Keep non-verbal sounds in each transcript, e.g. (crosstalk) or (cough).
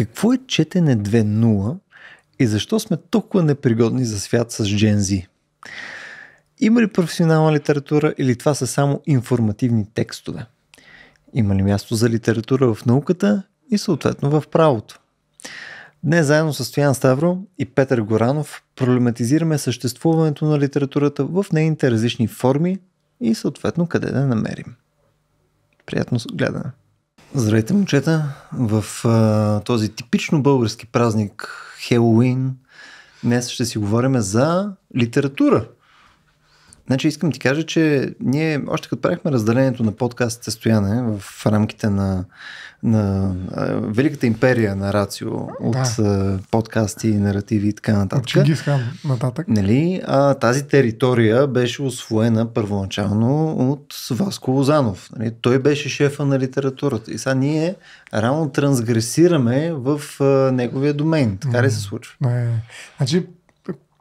Какво е четене 2.0 и защо сме толкова непригодни за свят с Z? Има ли професионална литература или това са само информативни текстове? Има ли място за литература в науката и съответно в правото? Днес заедно с Стоян Ставро и Петър Горанов проблематизираме съществуването на литературата в нейните различни форми и съответно къде да намерим. Приятно гледане! Здравейте, момчета! В а, този типично български празник Хелоуин днес ще си говорим за литература. Значи искам ти кажа, че ние още като правихме разделението на подкаст Стояне в рамките на, на а, Великата империя на Рацио от да. подкасти, наративи и така нататък. От Чингисхан нататък. Нали, а, тази територия беше освоена първоначално от Васко Лозанов. Нали, той беше шефа на литературата и сега ние рано трансгресираме в а, неговия домен. Така ли се случва? Не. Значи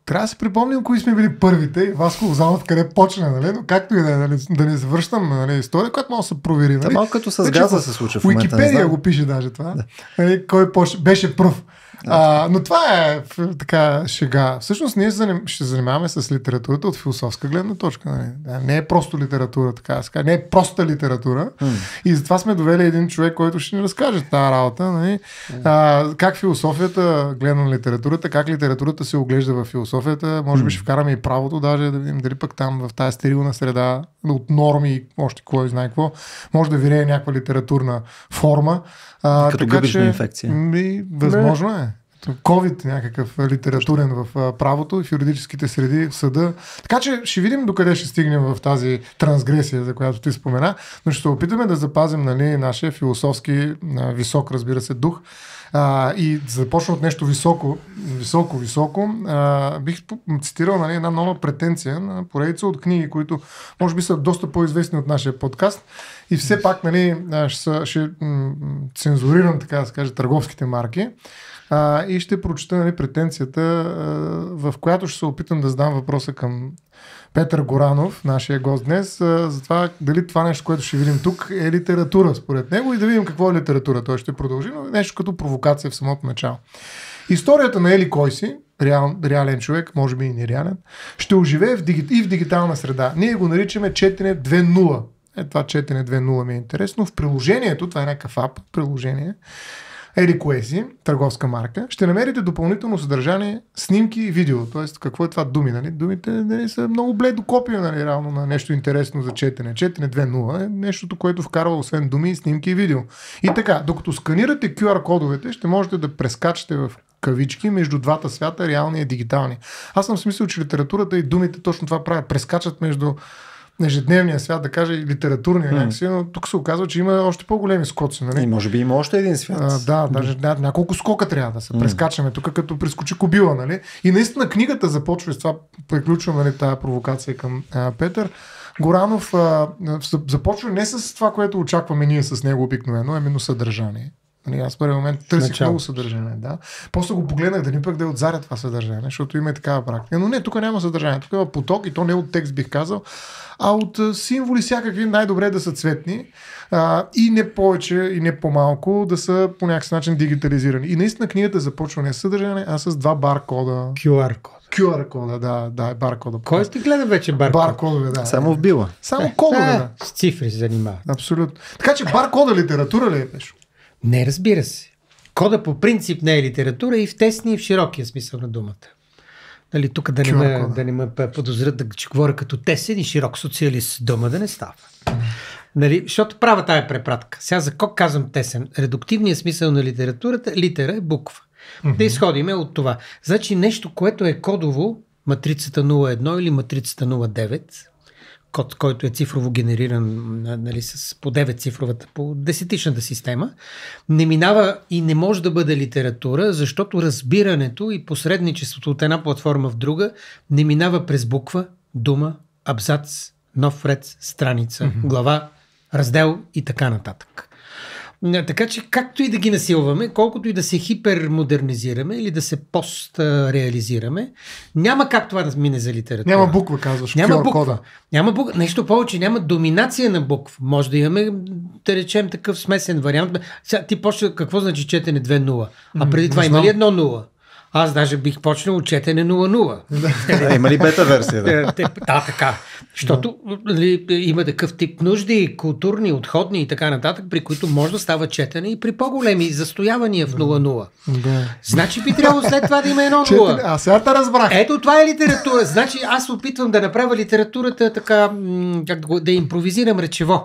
трябва да си припомним кои сме били първите. Васко Лозанов къде почна, нали? Но както и да е, нали, да не завършвам нали, история, която може да се провери. Нали? малко като с газа се случва в момента. Уикипедия го пише даже това. Да. Нали, кой поч... беше пръв. А, но това е така шега. Всъщност ние ще занимаваме с литературата от философска гледна точка. Нали? Не е просто литература, така да Не е проста литература. Mm. И затова сме довели един човек, който ще ни разкаже тази работа. Нали? А, как философията гледа на литературата, как литературата се оглежда в философията. Може би ще вкараме и правото, даже да видим дали пък там в тази стерилна среда от норми още кой знае какво, може да вирее някаква литературна форма. А, Като така, че, инфекция. Ми, възможно е. COVID някакъв литературен в правото, в юридическите среди, в съда. Така че ще видим докъде ще стигнем в тази трансгресия, за която ти спомена, но ще се опитаме да запазим нали, нашия философски висок, разбира се, дух. А, и да започна от нещо високо, високо, високо, а, бих цитирал нали, една нова претенция на поредица от книги, които може би са доста по-известни от нашия подкаст. И все пак нали, ще, ще цензурирам, така да се каже, търговските марки. А, и ще прочета нали, претенцията, а, в която ще се опитам да задам въпроса към Петър Горанов, нашия гост днес, за това дали това нещо, което ще видим тук е литература според него и да видим какво е литература. Той ще продължи, но нещо като провокация в самото начало. Историята на Ели Койси, реал, реален човек, може би и нереален, ще оживее в диги, и в дигитална среда. Ние го наричаме четене 2.0. Е, това четене 2.0 ми е интересно. В приложението, това е някакъв ап, приложение, Еди Куези, търговска марка, ще намерите допълнително съдържание, снимки и видео. Тоест, какво е това думи? Нали? Думите нали, са много бледо копия нали, реално на нещо интересно за четене. Четене 2.0 е нещото, което вкарва освен думи, снимки и видео. И така, докато сканирате QR кодовете, ще можете да прескачате в кавички между двата свята, реални и дигитални. Аз съм смисъл, че литературата и думите точно това правят. Прескачат между ежедневния свят, да кажа, и литературния mm. някакси, но тук се оказва, че има още по-големи скоци. Нали? И може би има още един свят. А, да, даже ня- няколко скока трябва да се mm. прескачаме тук, като прескочи кобила. Нали? И наистина книгата започва, с това приключвам нали, тази провокация към а, Петър. Горанов а, започва не с това, което очакваме ние с него обикновено, а именно съдържание. Нали, аз в първи момент търсих Начало. много съдържание. Да. После го погледнах да ни пък да е от заря това съдържание, защото има и такава практика. Но не, тук няма съдържание. Тук има поток и то не от текст бих казал, а от символи всякакви най-добре да са цветни а, и не повече и не по-малко да са по някакъв начин дигитализирани. И наистина книгата започва не с съдържание, а с два баркода. QR код. QR кода, да, да, баркода. Кой сте гледа вече баркод? Баркодове, да. Само в била. Само кодове, е, да. С цифри се занимава. Абсолютно. Така че баркода литература ли е, Пешо? Не, разбира се. Кода по принцип не е литература и в тесния и в широкия смисъл на думата. Нали, тук да не, ме, да не ме подозрят, да, че говоря като тесен и широк социалист дома да не става. Нали, защото права тая препратка. Сега за кой казвам тесен? Редуктивният смисъл на литературата, литера е буква. Mm-hmm. Да изходиме от това. Значи нещо, което е кодово, матрицата 01 или матрицата 09, код, който е цифрово генериран нали, с по 9 цифровата, по десетичната система, не минава и не може да бъде литература, защото разбирането и посредничеството от една платформа в друга не минава през буква, дума, абзац, нов ред, страница, mm-hmm. глава, раздел и така нататък. Така че както и да ги насилваме, колкото и да се хипермодернизираме или да се постреализираме, няма как това да мине за литература. Няма буква, казваш. Няма QR буква. кода. Няма буква. Нещо повече, няма доминация на букв. Може да имаме, да речем, такъв смесен вариант. Сега ти почва какво значи четене 2-0, а преди това има ли знам. 1-0? Аз даже бих почнал от четене 0-0. А, има ли бета версия? Да? Е, Да, така. Защото нали, има такъв тип нужди, културни, отходни и така нататък, при които може да става четене и при по-големи застоявания в 0-0. Да. Значи би трябвало след това да има 1-0. Четири... А сега те разбрах. Ето това е литература. Значи аз се опитвам да направя литературата така, как да, го- да импровизирам речево.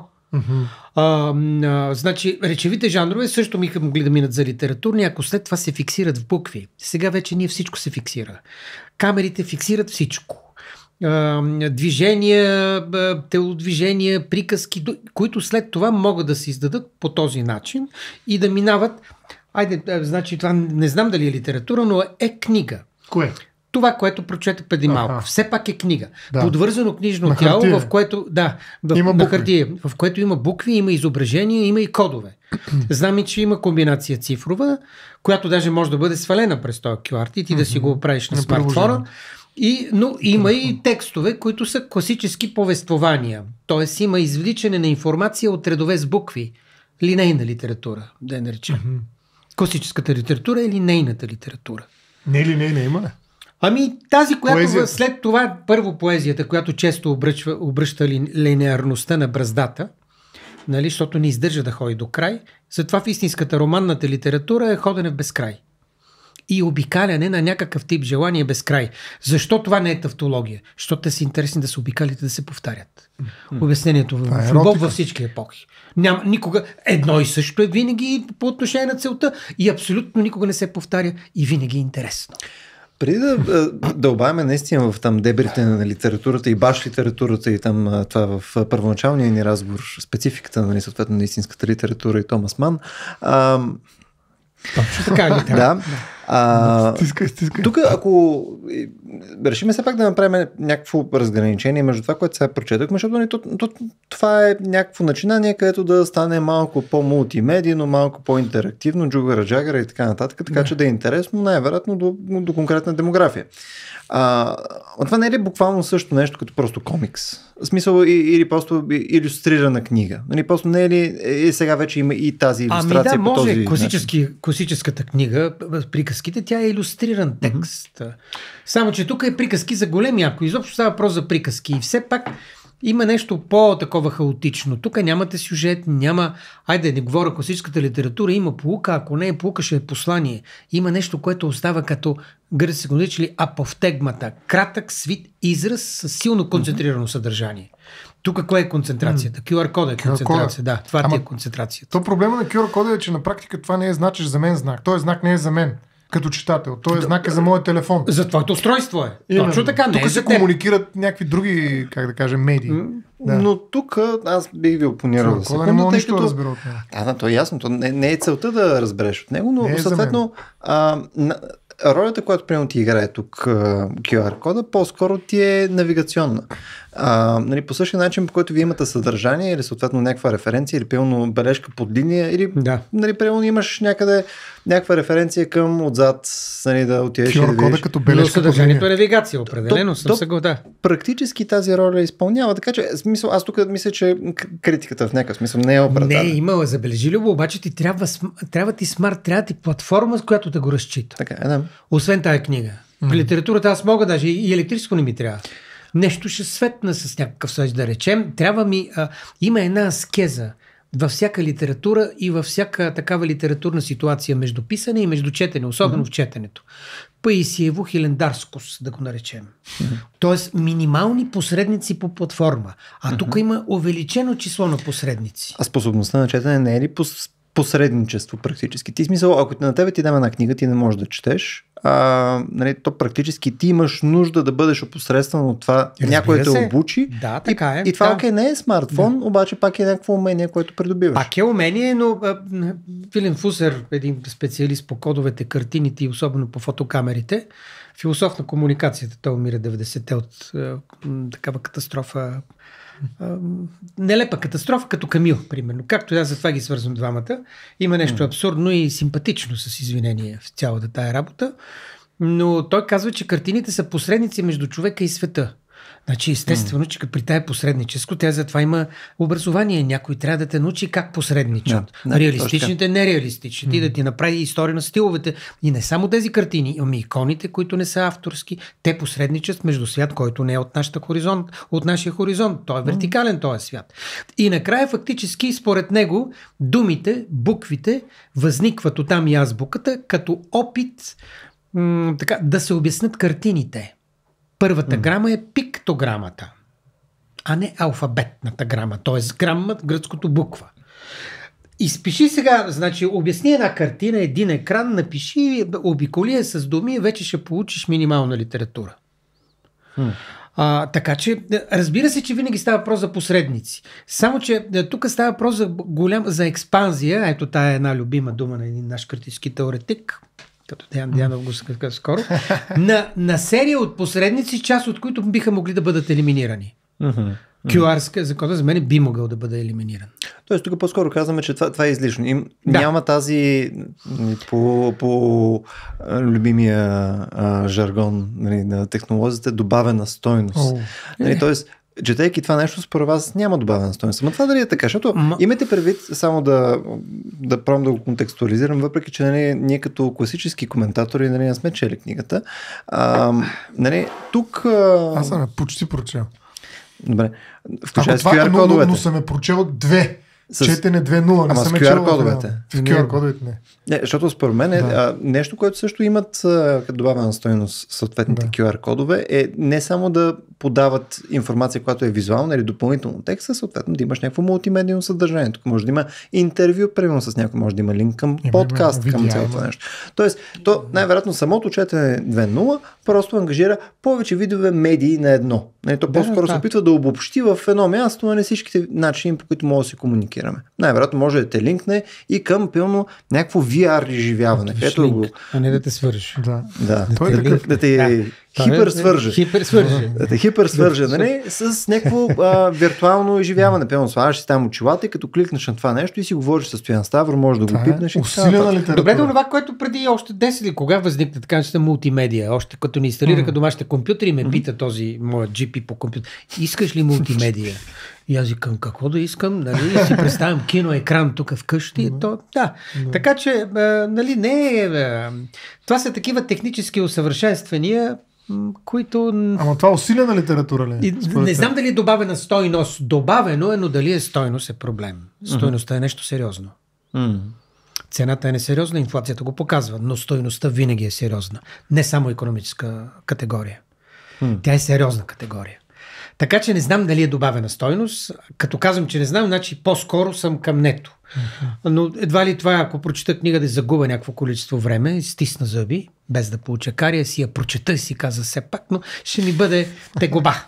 А, м, а, значи, речевите жанрове също биха могли да минат за литературни, ако след това се фиксират в букви. Сега вече ние всичко се фиксира. Камерите фиксират всичко. А, движения, телодвижения, приказки, които след това могат да се издадат по този начин и да минават. Айде, а, значи това не знам дали е литература, но е книга. Кое? Това, което прочетах преди малко. Аха. Все пак е книга. Да. Подвързано книжно На тяло, хартия. в което, да, в, Има на хартия, в което има букви, има изображения, има и кодове. (clears throat) Знам и, че има комбинация цифрова, която даже може да бъде свалена през този QR и ти да си го правиш на На смартфона. И, но има и текстове, които са класически повествования. Тоест има извличане на информация от редове с букви. Линейна литература, да я наречем. Класическата литература е линейната литература. Не ли, не, не има ли? Ами тази, която Поезията. след това, първо поезията, която често обръчва, обръща ли, линеарността на браздата, нали, защото не издържа да ходи до край, затова в истинската романната литература е ходене в безкрай. И обикаляне на някакъв тип желание без край. Защо това не е тавтология? Защото те са интересни да се обикалите да се повтарят. Обяснението в, е в любов във всички епохи. Няма, никога едно и също е винаги по отношение на целта и абсолютно никога не се повтаря и винаги е интересно. Преди да дълбаваме наистина в там дебрите на литературата и баш литературата и там това в първоначалния ни разговор, спецификата нали, съответно на истинската литература и Томас Ман, а, Точно така да, а, Стискай, стискай. тук ако и, решиме все пак да направим някакво разграничение между това, което сега прочетохме, защото нали, то, то, това е някакво начинание, където да стане малко по-мултимедийно, малко по-интерактивно, джугара, джагара и така нататък, така че да е интересно, най-вероятно до, до конкретна демография. А, а това не е ли буквално също нещо като просто комикс? В смисъл или просто иллюстрирана книга? Нали, просто не е ли и сега вече има и тази Ами иллюстрация да, по може. този начин? Класическата книга, приказките, тя е иллюстриран текст. Само, че тук е приказки за големи, ако изобщо става въпрос за приказки. И все пак има нещо по-такова хаотично. Тук нямате сюжет, няма... Айде, не говоря класическата литература, има полука, ако не е полука, ще е послание. Има нещо, което остава като, се го наричали апофтегмата. Кратък, свит израз с силно концентрирано съдържание. Тук кое е концентрацията? QR кода е концентрация, да. Това ти е Ама- концентрацията. То проблема на QR кода е, че на практика това не е значиш за мен знак. Този знак не е за мен като читател. Този знак е за моят телефон. За твоето устройство е. Именно. Точно така, не Тук е се комуникират някакви други, как да кажем, медии. Да. Но тук аз бих ви опонирал за кода не секунда, мога нищо да разбера от него. Да, да, то е ясно. То не, не е целта да разбереш от него, но Не е съответно а, на, ролята, която примерно ти играе тук QR кода, по-скоро ти е навигационна. А, нали, по същия начин, по който вие имате съдържание или съответно някаква референция или пълно бележка под линия или Да. нали, примерно имаш някъде някаква референция към отзад, нали, да отидеш и да видиш. като Но бележка. под съдържанието е навигация, определено То- съм то- съгласен. Да. Практически тази роля изпълнява, така че смисъл, аз тук мисля, че критиката в някакъв смисъл не е Не, оправдана. има забележливо, обаче ти трябва, трябва ти смарт, трябва ти платформа, с която да го разчита. Така е, да. Освен тая книга. При литературата аз мога даже и електрическо не ми трябва. Нещо ще светна с някакъв съч, да речем. Трябва ми... А, има една аскеза във всяка литература и във всяка такава литературна ситуация между писане и между четене, особено в четенето. Паисиево хилендарскост, да го наречем. Тоест минимални посредници по платформа. А тук има увеличено число на посредници. А способността на четене не е ли пос- посредничество практически? Ти смисъл, ако на тебе ти дам една книга, ти не можеш да четеш, а, нали, то практически ти имаш нужда да бъдеш опосредстван от това Разбира някой да те се. обучи. Да, така е. И, и това Да. окей, не е смартфон, обаче пак е някакво умение, което придобиваш. Пак е умение, но Филин Фусер, един специалист по кодовете, картините и особено по фотокамерите, философ на комуникацията, той умира 90-те от м, такава катастрофа а, нелепа катастрофа, като Камил, примерно. Както аз затова ги свързвам двамата. Има нещо абсурдно и симпатично с извинение в цялата тая работа. Но той казва, че картините са посредници между човека и света. Значи, естествено, че при тая посредническо, тя затова има образование. Някой трябва да те научи как посредничат. Да, да, Реалистичните, нереалистичните. Mm. И да ти направи история на стиловете. И не само тези картини, ами иконите, които не са авторски. Те посредничат между свят, който не е от, нашата хоризонт, от нашия хоризонт. Той е вертикален, този свят. И накрая, фактически, според него, думите, буквите възникват от там и азбуката, като опит м- така, да се обяснат картините. Първата грама е пиктограмата, а не алфабетната грама, т.е. грама, гръцкото буква. Изпиши сега, значи обясни една картина, един екран, напиши, обиколи я с думи вече ще получиш минимална литература. Хм. А, така че, разбира се, че винаги става въпрос за посредници. Само, че тук става въпрос за, голям, за експанзия. Ето тая е една любима дума на един наш критически теоретик, като Деян Дянов го скоро, на, на серия от посредници, част от които биха могли да бъдат елиминирани. QR закона за мен би могъл да бъде елиминиран. Тоест, тук по-скоро казваме, че това, това е излишно. Им, да. Няма тази по, по любимия а, жаргон нали, на технологията добавена стойност. Нали, тоест, четейки това нещо, според вас няма добавена стоеност. Но това дали е така, защото Ма... имайте предвид, само да, да пробвам да го контекстуализирам, въпреки че нали, ние като класически коментатори нали, не сме чели книгата. А, нали, тук... А... Аз съм почти прочел. Добре. Включая това, QR но, но, но съм е прочел две. С... Четене 2.0. Не Ама с QR кодовете. В QR кодовете не. не. Защото според мен е, да. а, нещо, което също имат а, добавена стоеност съответните да. QR кодове е не само да подават информация, която е визуална или допълнително текста, съответно да имаш някакво мултимедийно съдържание. Тук може да има интервю, примерно с някой, може да има линк към има, подкаст, има, към цялото нещо. Тоест, то най-вероятно самото четене 2.0 просто ангажира повече видове медии на едно. Нали, то по-скоро да, се опитва да обобщи в едно място, а не всичките начини, по които може да се комуникираме. Най-вероятно може да те линкне и към пълно някакво VR изживяване. Ето го. А не да те свържи. Да. да. да, да, да те да. Хипер свърже. Хипер свърже. Да, хипер свърже, нали? С някакво а, виртуално изживяване. Пълно слагаш си там очилата и като кликнеш на това нещо и си говориш с Стоян Ставро, може да го е пипнеш. Усилена Добре, но това, което преди още 10 или кога възникна така че мултимедия, още като ни инсталираха домашните компютри, ме пита този моят GP по компютър. Искаш ли мултимедия? И аз викам, какво да искам, нали, и си представям киноекран тук вкъщи. Mm-hmm. То, да. Mm-hmm. Така че, нали, не е... Това са такива технически усъвършенствания, които... Ама това усилена литература ли? И, не знам дали е добавена стойност. Добавено е, но дали е стойност е проблем. Стойността mm-hmm. е нещо сериозно. Mm-hmm. Цената е несериозна, инфлацията го показва, но стойността винаги е сериозна. Не само економическа категория. Mm. Тя е сериозна категория. Така че не знам дали е добавена стойност. Като казвам, че не знам, значи по-скоро съм към нето. Но едва ли това, ако прочета книга да загубя някакво количество време, стисна зъби, без да получа кария, си я прочета и си каза все пак, но ще ми бъде тегоба.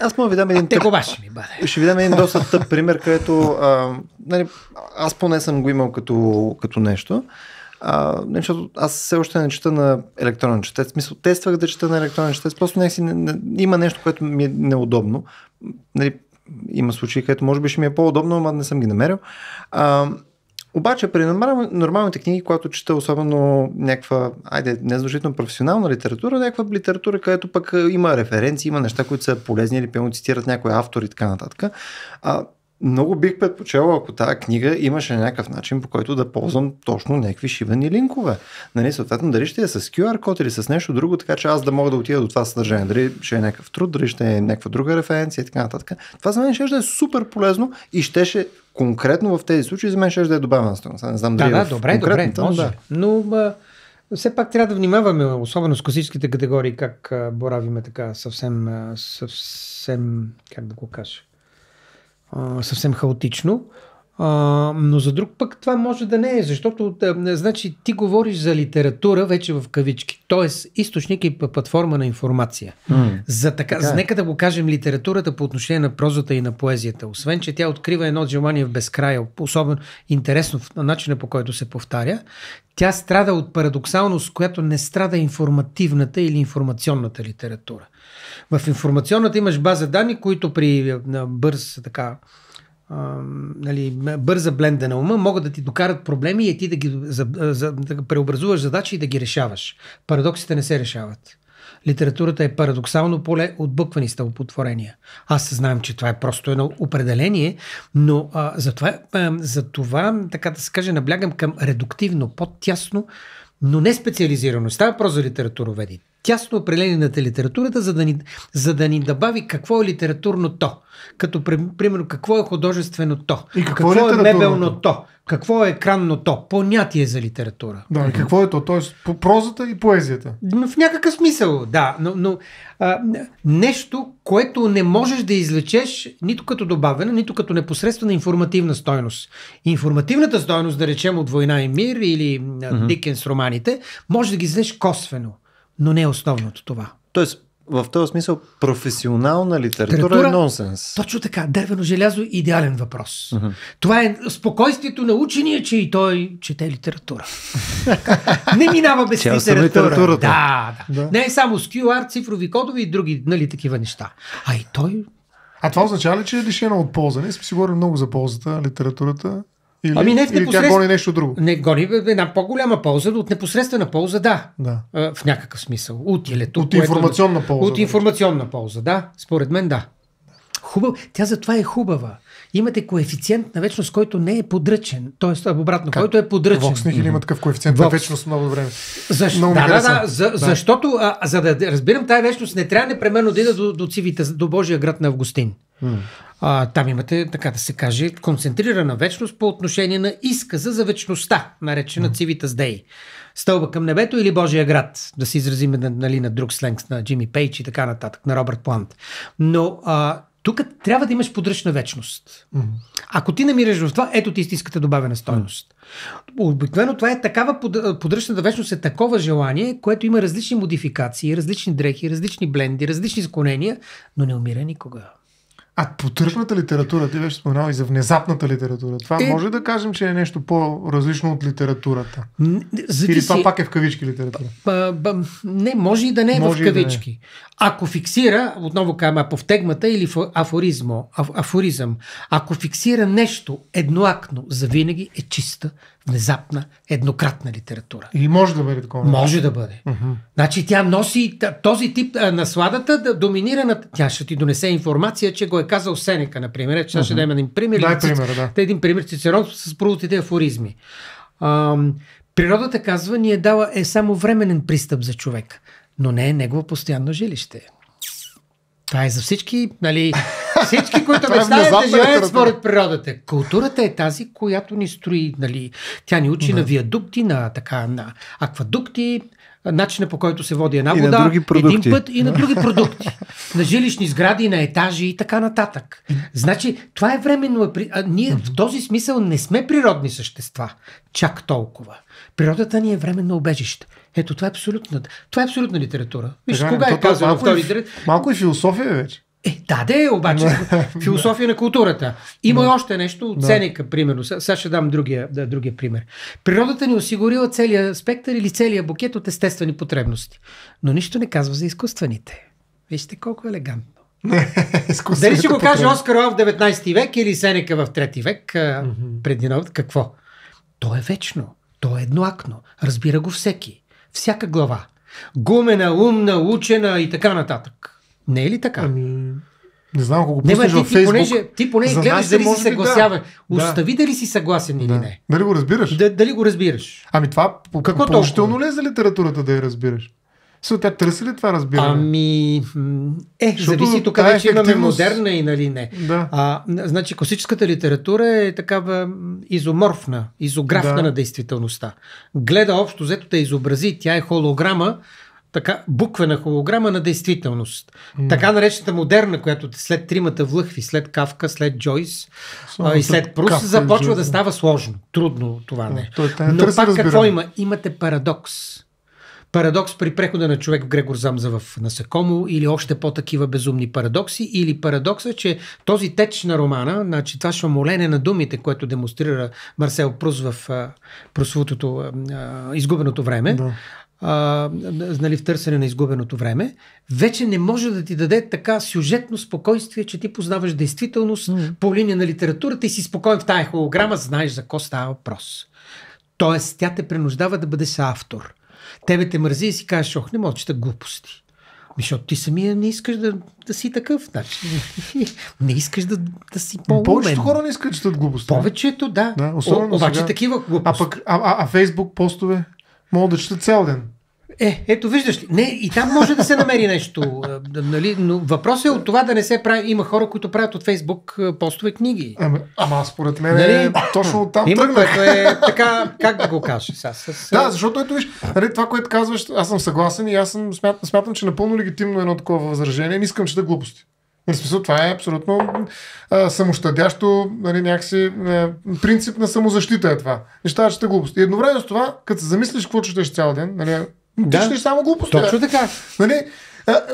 Аз мога ви дам един. Тегоба ще ми бъде. Ще ви дам един доста тъп пример, където а, нали, аз поне съм го имал като, като нещо. А, защото аз все още не чета на електронен четец. Мисъл, тествах да чета на електронен четец. Просто някакси не, не, има нещо, което ми е неудобно. Нали, има случаи, където може би ще ми е по-удобно, но не съм ги намерил. А, обаче при нормалните книги, когато чета особено някаква, айде, незадължително професионална литература, някаква литература, където пък има референции, има неща, които са полезни или пълно цитират някой автор и така нататък. А, много бих предпочел, ако тази книга имаше някакъв начин, по който да ползвам точно някакви шивани линкове. Нали, съответно, дали ще е с QR код или с нещо друго, така че аз да мога да отида до това съдържание. Дали ще е някакъв труд, дали ще е някаква друга референция и така нататък. Това за мен ще е супер полезно и щеше конкретно в тези случаи за мен ще да е добавена стойност. Не знам дали да, да, добре, добре, може. Да. Но а, все пак трябва да внимаваме, особено с класическите категории, как а, боравиме така съвсем, а, съвсем, как да го кажа, а, съвсем хаотично. А, но за друг пък това може да не е, защото да, значи ти говориш за литература вече в кавички, т.е. източник и платформа на информация. Mm. За така, така е. нека да го кажем литературата по отношение на прозата и на поезията. Освен, че тя открива едно желание в безкрая, особено интересно в начина по който се повтаря, тя страда от парадоксалност, която не страда информативната или информационната литература. В информационната имаш база данни, които при бърз така нали, бърза бленда на ума, могат да ти докарат проблеми и ти да ги за, за, да преобразуваш задачи и да ги решаваш. Парадоксите не се решават. Литературата е парадоксално поле от буквени стълпотворения. Аз знам, че това е просто едно определение, но а, затова, а, за това, така да се каже, наблягам към редуктивно, по-тясно, но не специализирано. Става въпрос за литературоведи. Тясно определение на литературата, за да, ни, за да ни добави какво е литературното. Като, примерно, какво е художественото, и какво, какво е, е мебелното, какво е екранното, понятие за литература. Да, и какво е то? Тоест, по прозата и поезията. Но в някакъв смисъл, да. Но, но а, нещо, което не можеш да излечеш нито като добавена, нито като непосредствена информативна стойност. Информативната стойност, да речем от Война и мир или mm-hmm. Дикенс романите, може да ги извлечеш косвено, но не е основното това. Тоест, в този смисъл професионална литература, литература е нонсенс. Точно така. Дървено желязо – идеален въпрос. Uh-huh. Това е спокойствието на учения, че и той чете литература. не минава без литература. литературата. Да, да, да. Не е само с QR, цифрови кодове и други нали, такива неща. А и той а това означава ли, че е лишено от полза? Не сме си говорили много за ползата, литературата. Или, ами не в непосред... или тя гони нещо друго? Не, гони една по-голяма полза, от непосредствена полза, да. да. В някакъв смисъл. Утилето. От информационна полза. От информационна полза, да. Според мен, да. Хубав. Тя затова е хубава. Имате коефициент на вечност, който не е подръчен. Тоест, обратно, как? който е подръчен. Вокс не има такъв коефициент на вечност много време. Защ... Много да, да, да, за, да. Защото, а, за да разбирам тази вечност, не трябва непременно да ида до, до, цивите, до Божия град на Августин. А, там имате, така да се каже, концентрирана вечност по отношение на изказа за вечността, наречена. Цивита с Дей. Стълба към небето или Божия град, да се изразим нали, на друг сленг на Джимми Пейдж и така нататък, на Робърт Плант. Но а, тук трябва да имаш подръчна вечност. Mm-hmm. Ако ти намираш в това, ето ти истинската добавена стойност. Mm-hmm. Обикновено това е такава подръчната вечност е такова желание, което има различни модификации, различни дрехи, различни бленди, различни склонения, но не умира никога. А потръпната литература, ти беше споменал и за внезапната литература. Това е... може да кажем, че е нещо по-различно от литературата. Зависи... Или това пак е в кавички литература? Ба, ба, не, може и да не е може в кавички. Да е. Ако фиксира, отново казвам, аповтегмата или афоризмо, афоризъм, ако фиксира нещо едноакно, завинаги е чиста, внезапна, еднократна литература. Или може да бъде такова? Може да бъде. Uh-huh. Значи тя носи този тип а, насладата да доминира на... Тя ще ти донесе информация, че го е казал Сенека, например. Че uh-huh. ще дадем един пример. Дай пример, да. Един пример Цицерон с продуктите афоризми. А, природата казва, ни е дала е само временен пристъп за човек, но не е негово постоянно жилище. Това е за всички, нали, всички, които е мечтаят да живеят според природата. Културата е тази, която ни строи, нали, тя ни учи да. на виадукти, на, така, на аквадукти, начина по който се води една вода, на други един път и на други продукти. на жилищни сгради, на етажи и така нататък. Значи, това е временно. А ние в този смисъл не сме природни същества. Чак толкова. Природата ни е временно убежище. Ето, това е абсолютна, това е абсолютна литература. Виж, кога е казано в този? Малко и философия вече. Е, да, да е, обаче. философия на културата. Има да. още нещо от Сенека, примерно. Сега ще дам другия, да, другия пример. Природата ни осигурила целият спектър или целият букет от естествени потребности. Но нищо не казва за изкуствените. Вижте колко елегантно. (laughs) Дали ще го каже Оскар в 19 век или Сенека в 3 век, преди новът, какво? То е вечно. То е едноакно. Разбира го всеки всяка глава. Гумена, умна, учена и така нататък. Не е ли така? Ами, не знам, ако го пуснеш във Фейсбук. Понеже, ти поне гледаш дали си съгласява. Да. Остави дали си съгласен или да. не. Дали го разбираш? Да, дали го разбираш. Ами това Какво положително ли е за литературата да я разбираш? Со, тя търси ли това разбиране? Ами, е, Защото зависи тук вече имаме модерна и нали не. Да. А, значи, класическата литература е такава изоморфна, изографна да. на действителността. Гледа общо, взето да изобрази, тя е холограма така, буквена холограма на действителност. Mm. Така наречената модерна, която след тримата влъхви, след Кавка, след Джойс а, и след Прус, започва да става сложно. Трудно това не. Но пак какво има? Имате парадокс. Парадокс при прехода на човек в Грегор Замза в Насекомо или още по-такива безумни парадокси или парадокса, че този теч на романа, значи това шамолене на думите, което демонстрира Марсел Прус в прослутото изгубеното време, да а, нали, в търсене на изгубеното време, вече не може да ти даде така сюжетно спокойствие, че ти познаваш действителност mm. по линия на литературата и си спокоен в тая холограма, знаеш за какво става въпрос. Тоест, тя те принуждава да бъдеш автор. Тебе те мързи и си кажеш, ох, не мога чета глупости. Защото ти самия не искаш да, да си такъв. Значи, (laughs) не искаш да, да си по Повечето хора не искат да четат глупости. Повечето, да. да О, обаче сега. такива глупости. А, пък, а, а, а Фейсбук постове? Мога да чета цял ден. Е, ето виждаш ли. Не, и там може да се намери нещо. нали? Но въпросът е от това да не се прави. Има хора, които правят от Фейсбук постове книги. Ама, ама според мен нали? е точно от там Има, което е така, как да го кажа сега. С... Да, защото ето виж, нали, това, което казваш, аз съм съгласен и аз съм, смятам, смятам, че напълно легитимно е едно такова възражение. Не искам, че да глупости. (laughs) В смисъл, това е абсолютно а, самощадящо, нали, някакси а, принцип на самозащита е това. Неща, че глупости. И едновременно с това, като се замислиш какво четеш цял ден, нали, да. Ти само глупости. Точно така. Нали?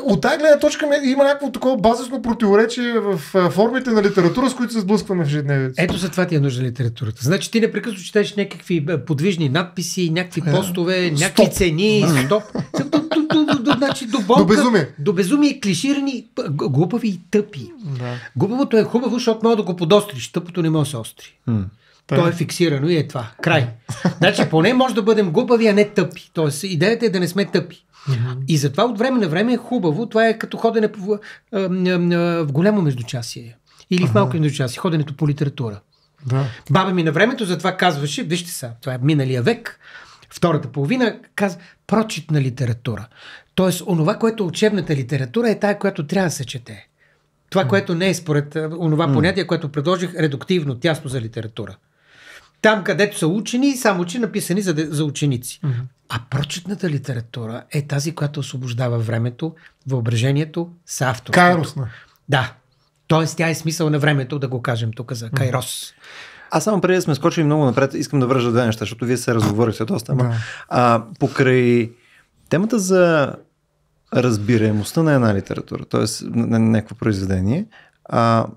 От тази гледна точка има някакво такова базисно противоречие в формите на литература, с които се сблъскваме в ежедневието. Ето за това ти е нужда литературата. Значи ти непрекъснато четеш някакви подвижни надписи, някакви е. постове, някакви цени, стоп. Значи до, болка, до безумие. До безумие, клиширани, глупави и тъпи. Да. Глупавото е хубаво, защото мога да го подостриш. Тъпото не може да се остри. То е фиксирано и е това. Край. Значи поне може да бъдем глупави, а не тъпи. Тоест идеята е да не сме тъпи. Mm-hmm. И затова от време на време е хубаво. Това е като ходене в, в голямо междучасие. Или в малко междучасие. Ходенето по литература. Да. Баба ми на времето затова казваше, вижте са, това е миналия век, втората половина, казва прочит на литература. Тоест, онова, което е учебната литература е тая, която трябва да се чете. Това, което не е според онова понятие, което предложих редуктивно, тясно за литература. Там, където са учени, само че написани за, за ученици. Mm-hmm. А прочетната литература е тази, която освобождава времето, въображението с авторството. Кайросна. Да. Тоест тя е смисъл на времето, да го кажем тук за Кайрос. Mm-hmm. Аз само преди да сме скочили много напред, искам да вържа две неща, защото вие се разговорихте доста. Ама, да. а, покрай темата за разбираемостта на една литература, т.е. на някакво произведение, а,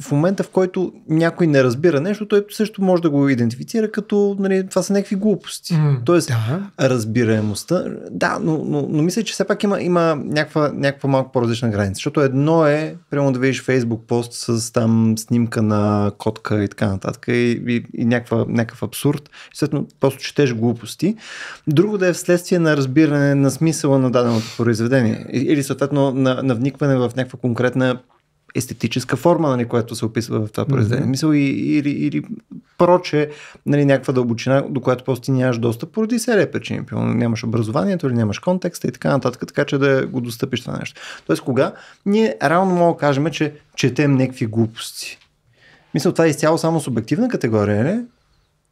в момента, в който някой не разбира нещо, той също може да го идентифицира като нали, това са някакви глупости. Mm, Тоест, да. разбираемостта. Да, но, но, но мисля, че все пак има, има някаква, някаква малко по-различна граница. Защото едно е, прямо да видиш Фейсбук пост с там снимка на котка и така нататък и, и, и някаква, някакъв абсурд. Следно, просто четеш глупости. Друго да е вследствие на разбиране на смисъла на даденото произведение. Или съответно на, на вникване в някаква конкретна естетическа форма, нали, която се описва в това произведение. Mm-hmm. Мисъл и, или, или проче, нали, някаква дълбочина, до която просто ти нямаш достъп поради серия причини. Нямаш образованието или нямаш контекста и така нататък, така че да го достъпиш това нещо. Тоест, кога ние реално мога да кажем, че четем някакви глупости. Мисля, това е изцяло само субективна категория, не?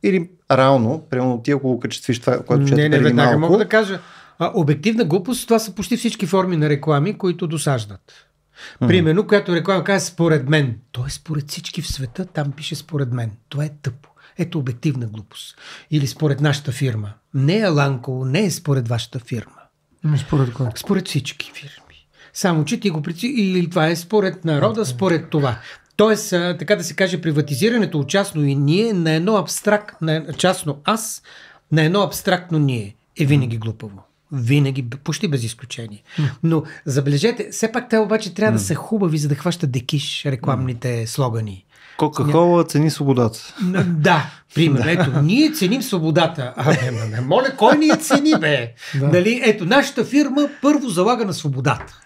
Или реално, примерно ти ако качествиш това, което чете Не, не, веднага малко... мога да кажа. А, обективна глупост, това са почти всички форми на реклами, които досаждат. Примерно, която реклама казва според мен. То е според всички в света, там пише според мен. Това е тъпо. Ето обективна глупост. Или според нашата фирма. Не е Ланко, не е според вашата фирма. Не според кой? Според всички фирми. Само, че ти го прици... Или това е според народа, според това. Тоест, така да се каже, приватизирането от частно и ние на едно абстрактно, частно аз, на едно абстрактно ние е винаги глупаво. Винаги, почти без изключение. Но забележете, все пак те обаче трябва да са хубави, за да хващат декиш рекламните слогани. Кока-кола цени свободата. Да, примерно. Ето, ние ценим свободата. А, бе, ме, моля, кой ни я цени, бе? Да. Нали, ето, нашата фирма първо залага на свободата.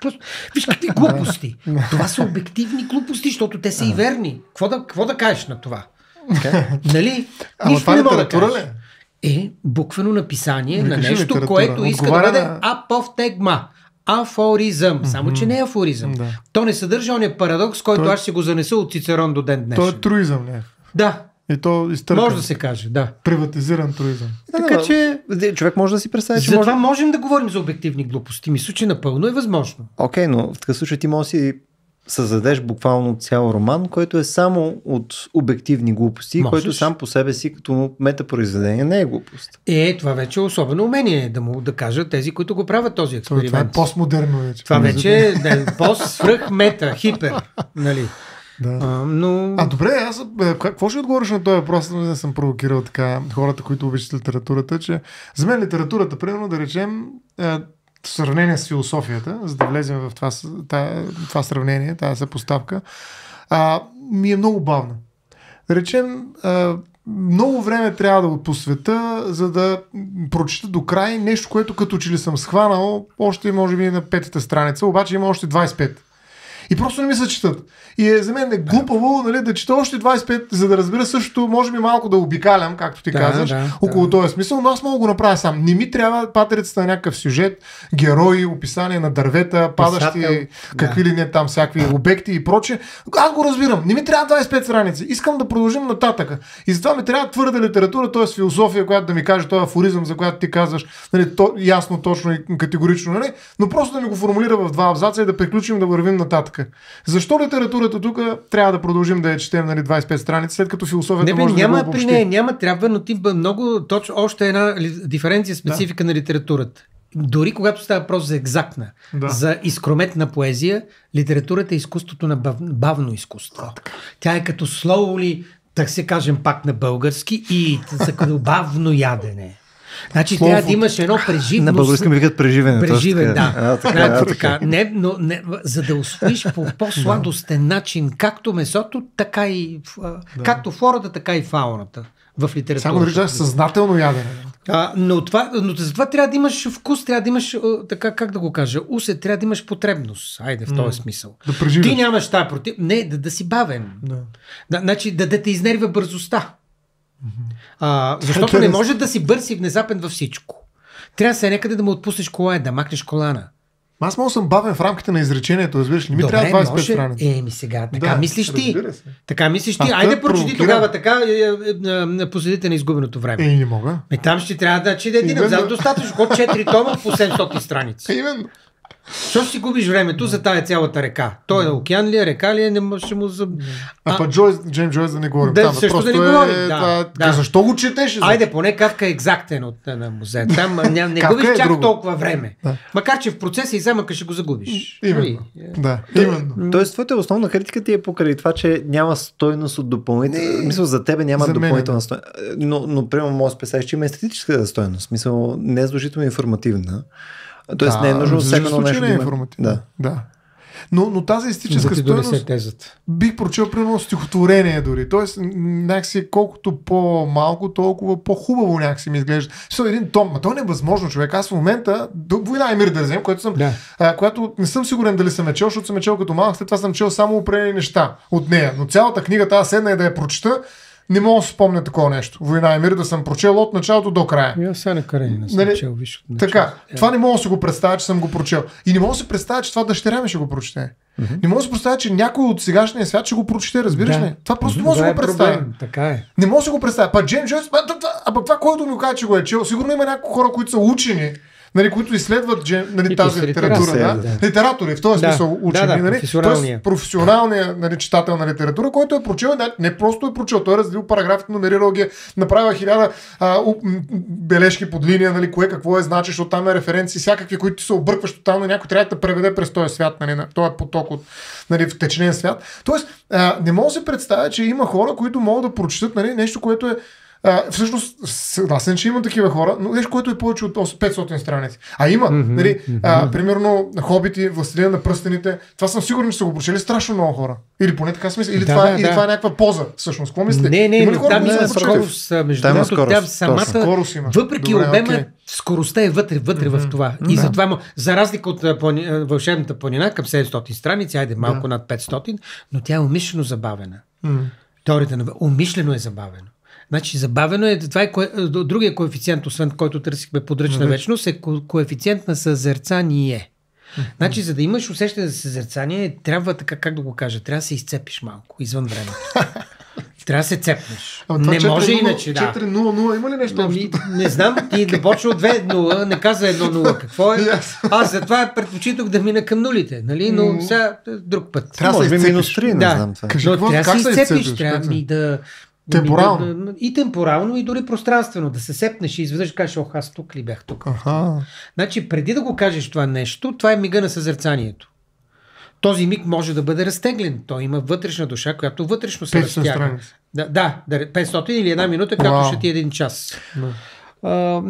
Просто, виж какви глупости. Това са обективни глупости, защото те са и верни. Какво да, какво да кажеш на това? Okay. Нали? Ама това е литература ли? Е буквено написание на нещо, което иска Отговаря да бъде на... аповтегма. Афоризъм. Mm-hmm. Само, че не е афоризъм. Да. То не съдържа ония парадокс, който Той... аз ще го занеса от Цицерон до ден днес. То е труизъм, не? Да. И то изтъркан. Може да се каже, да. Приватизиран туризъм. Да, така че човек може да си представи, че Затова може... можем да говорим за обективни глупости. Мисля, че напълно е възможно. Окей, но в такъв случай ти може да си създадеш буквално цял роман, който е само от обективни глупости, Можеш. който сам по себе си като метапроизведение не е глупост. Е, това вече е особено умение да му да кажат тези, които го правят този Това, това е експеримент. постмодерно вече. Това вече е да, пост свръх мета, хипер. Нали? Да. А, но... А добре, аз е, какво ще отговориш на този въпрос? Не съм провокирал така хората, които обичат литературата, че за мен литературата, примерно да речем, е, в сравнение с философията, за да влезем в това, тая, това сравнение, тази съпоставка, а, ми е много бавна. Речем, а, много време трябва да го посвета, за да прочита до край нещо, което като че ли съм схванал още може би на петата страница, обаче има още 25. И просто не ми се четат. И е, за мен е глупаво нали, да чета още 25, за да разбера също, може би малко да обикалям, както ти Да, казваш, да, около да. този смисъл, но аз мога да го направя сам. Не ми трябва патерицата на някакъв сюжет, герои, описание на дървета, падащи, Писател, какви ли не там, всякакви обекти и проче. Аз го разбирам. Не ми трябва 25 страници. Искам да продължим нататъка. И затова ми трябва твърда литература, т.е. философия, която да ми каже този афоризъм, за която ти казваш, нали, то, ясно, точно и категорично, нали? но просто да ми го формулира в два абзаца и да приключим да вървим нататък. Защо литературата тук трябва да продължим да я четем нали, 25 страници, след като философията Не, бе, може да няма го при нея, няма, трябва, но ти много точно още една ли- диференция, специфика на литературата. Дори когато става въпрос за екзактна, Да. за изкрометна поезия, литературата е изкуството на бав, бавно изкуство. Тя е като слоули, так се кажем пак на български, и за бавно ядене. Значи Слово трябва да имаш едно преживно... (laughs) На български ми викат преживене. Преживен, да. А, така, Значи а, така. Не, но не, за да усвоиш по (laughs) по-сладостен начин както месото, така и да. както флората, така и фауната в литературата. Само да речеш съзнателно ядене. А, но, това, но за това трябва да имаш вкус, трябва да имаш, така как да го кажа, усе, трябва да имаш потребност. Айде, в този смисъл. Да преживеш. Ти нямаш тази против... Не, да, да си бавен. Да. Да, значи да, да те изнервя бързостта. А, защото не може да си бърз и внезапен във всичко. Трябва се някъде да му отпуснеш кола, да махнеш колана. Аз мога съм бавен в рамките на изречението, разбираш ли? Ми Добре, трябва 25 може. страници. Еми сега, така Да, мислиш ти. Така мислиш ти. А, Айде прочети тогава така е, е, е, на посредите на изгубеното време. Е, не мога. Ме там ще трябва да че да един абзац достатъчно. От 4 тома по 700 (laughs) страници. Именно. Защо ще си губиш времето за тая цялата река? Той е океан ли е, река ли е, не може му за... А, па Джойс, Джеймс Джойс да не говорим. Да, там, също да не е, говорим, да, това- да. Защо го четеш? за- Айде, поне Кавка е екзактен от на музея. Там а, не Кавка губиш е чак друго. толкова време. Да. Макар, че в процеса и замъка ще го загубиш. Именно. Нали? Да, именно. Тоест, твоята основна критика ти е покрай това, че няма стойност от допълнителна. Мисъл, за тебе няма За допълнителна да. стойност. Но, но примерно, може да че има естетическа стойност. Мисъл, не е задължително информативна. Тоест, Да, не е нужно всяко нещо. не е информативно. Да. да. Но, но тази Да донесе стоеност бих прочел примерно стихотворение дори. Тоест, някакси колкото по-малко, толкова по-хубаво някакси ми изглежда. Со един том, ма то не е възможно, човек. Аз в момента, до Война и мир да вземем, което съм, Да. а, която не съм сигурен дали съм е чел, защото съм е чел като малък, след това съм чел само определени неща от нея. Но цялата книга тази седна и да я прочета, не мога да спомня такова нещо. Война и мир да съм прочел от началото до края. И аз сега на Каренина съм Нали, чел, виж. Така, начало. това не мога да си го представя, че съм го прочел. И не мога да си представя, че това дъщеря ми ще го прочете. Не мога да си представя, че някой от сегашния свят ще го прочете, разбираш Да. ли? Това просто не мога да си е го представя. проблем, Така е. Не мога да го представя. Па Джеймс Джойс, а, това, а пък това, който ми го каже, че го е чел, сигурно има някои хора, които са учени, нали, които изследват Джейм, нали, И тази литература. Да? да. Литератори, в този Да. смисъл учени. Да, да, нали? професионалния. Тоест, професионалният нали, читател на литература, който е прочел, не, не просто е прочел, той е разделил параграфите, номерирал ги, е, направил хиляда а, у, м, бележки под линия, нали, кое какво е значи, защото там е референции, всякакви, които се объркваш тотално, някой трябва да преведе през този свят, нали, на този поток от нали, в течнен свят. Тоест, а, не мога да се представя, че има хора, които могат да прочитат нали, нещо, което е а, всъщност, съгласен, че има такива хора, но нещо, което е повече от 500 страници. А има, mm-hmm, нали, а, примерно, Хобити, Властелина на пръстените, това съм сигурен, че са го прочели страшно много хора. Или поне така смисъл. Или, Да, това, да, или да. това е някаква поза, всъщност. Какво мислите? Не, не, има ли хора, там има скорост. Между Там другото, тя скорост, самата, Скорост има. въпреки Добре, обема, окей. скоростта е вътре, вътре в това. И затова, му- за разлика от плани, вълшебната планина към 700 страници, айде малко над 500, но тя е умишлено забавена. М. Теорията на умишлено е забавено. Значи забавено е, това е кое, другия коефициент, освен който търсихме подръчна вечност, е ко- коефициент на съзерцание. Значи, за да имаш усещане за съзерцание, трябва така, как да го кажа, трябва да се изцепиш малко, извън времето. (laughs) Трябва да се цепнеш. А не 4-0, може иначе, да. 4-0-0 има ли нещо Ами, общо? (laughs) не знам, ти да почва от 2-0, не каза 1-0. Какво е? Yes. Аз затова предпочитах да мина към нулите, нали? Но сега е, друг път. Трябва да се минус 3, не Да. знам това. Кажи, Но какво- трябва да се изцепиш, трябва ми да... Темпорално. да- И темпорално, и дори пространствено. Да се сепнеш и изведнъж кажеш, ох, аз тук ли бях тук. Аха. Значи, преди да го кажеш това нещо, това е мига на съзерцанието. Този миг може да бъде разтеглен. Той има вътрешна душа, която вътрешно се 500 разтяга. Да, да, да, 500 или една минута, както ще ти е един час. А,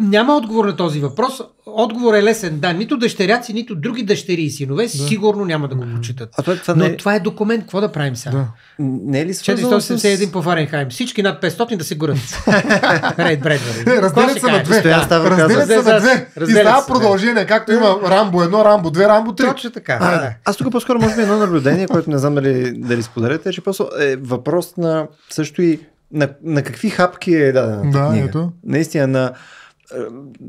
няма отговор на този въпрос. Отговор е лесен. Да, нито дъщеряци, нито други дъщери и синове сигурно няма да го прочитат. А това, това Но не, е- това е документ. Какво да правим сега? Да. не е ли свързано 481 с... по Фаренхайм. Всички над 500 да се горят. (laughs) Рейд Бредвери. Разделят се на две. Ставро Разделят се на две. И става се, продължение, както има Рамбо 1, Рамбо 2, Рамбо 3. Точно така. А, да. аз тук по-скоро може би едно наблюдение, което не знам дали, дали споделяте, е, че просто е въпрос на също и на, на какви хапки е дадена Да, книга. ето. Наистина на е,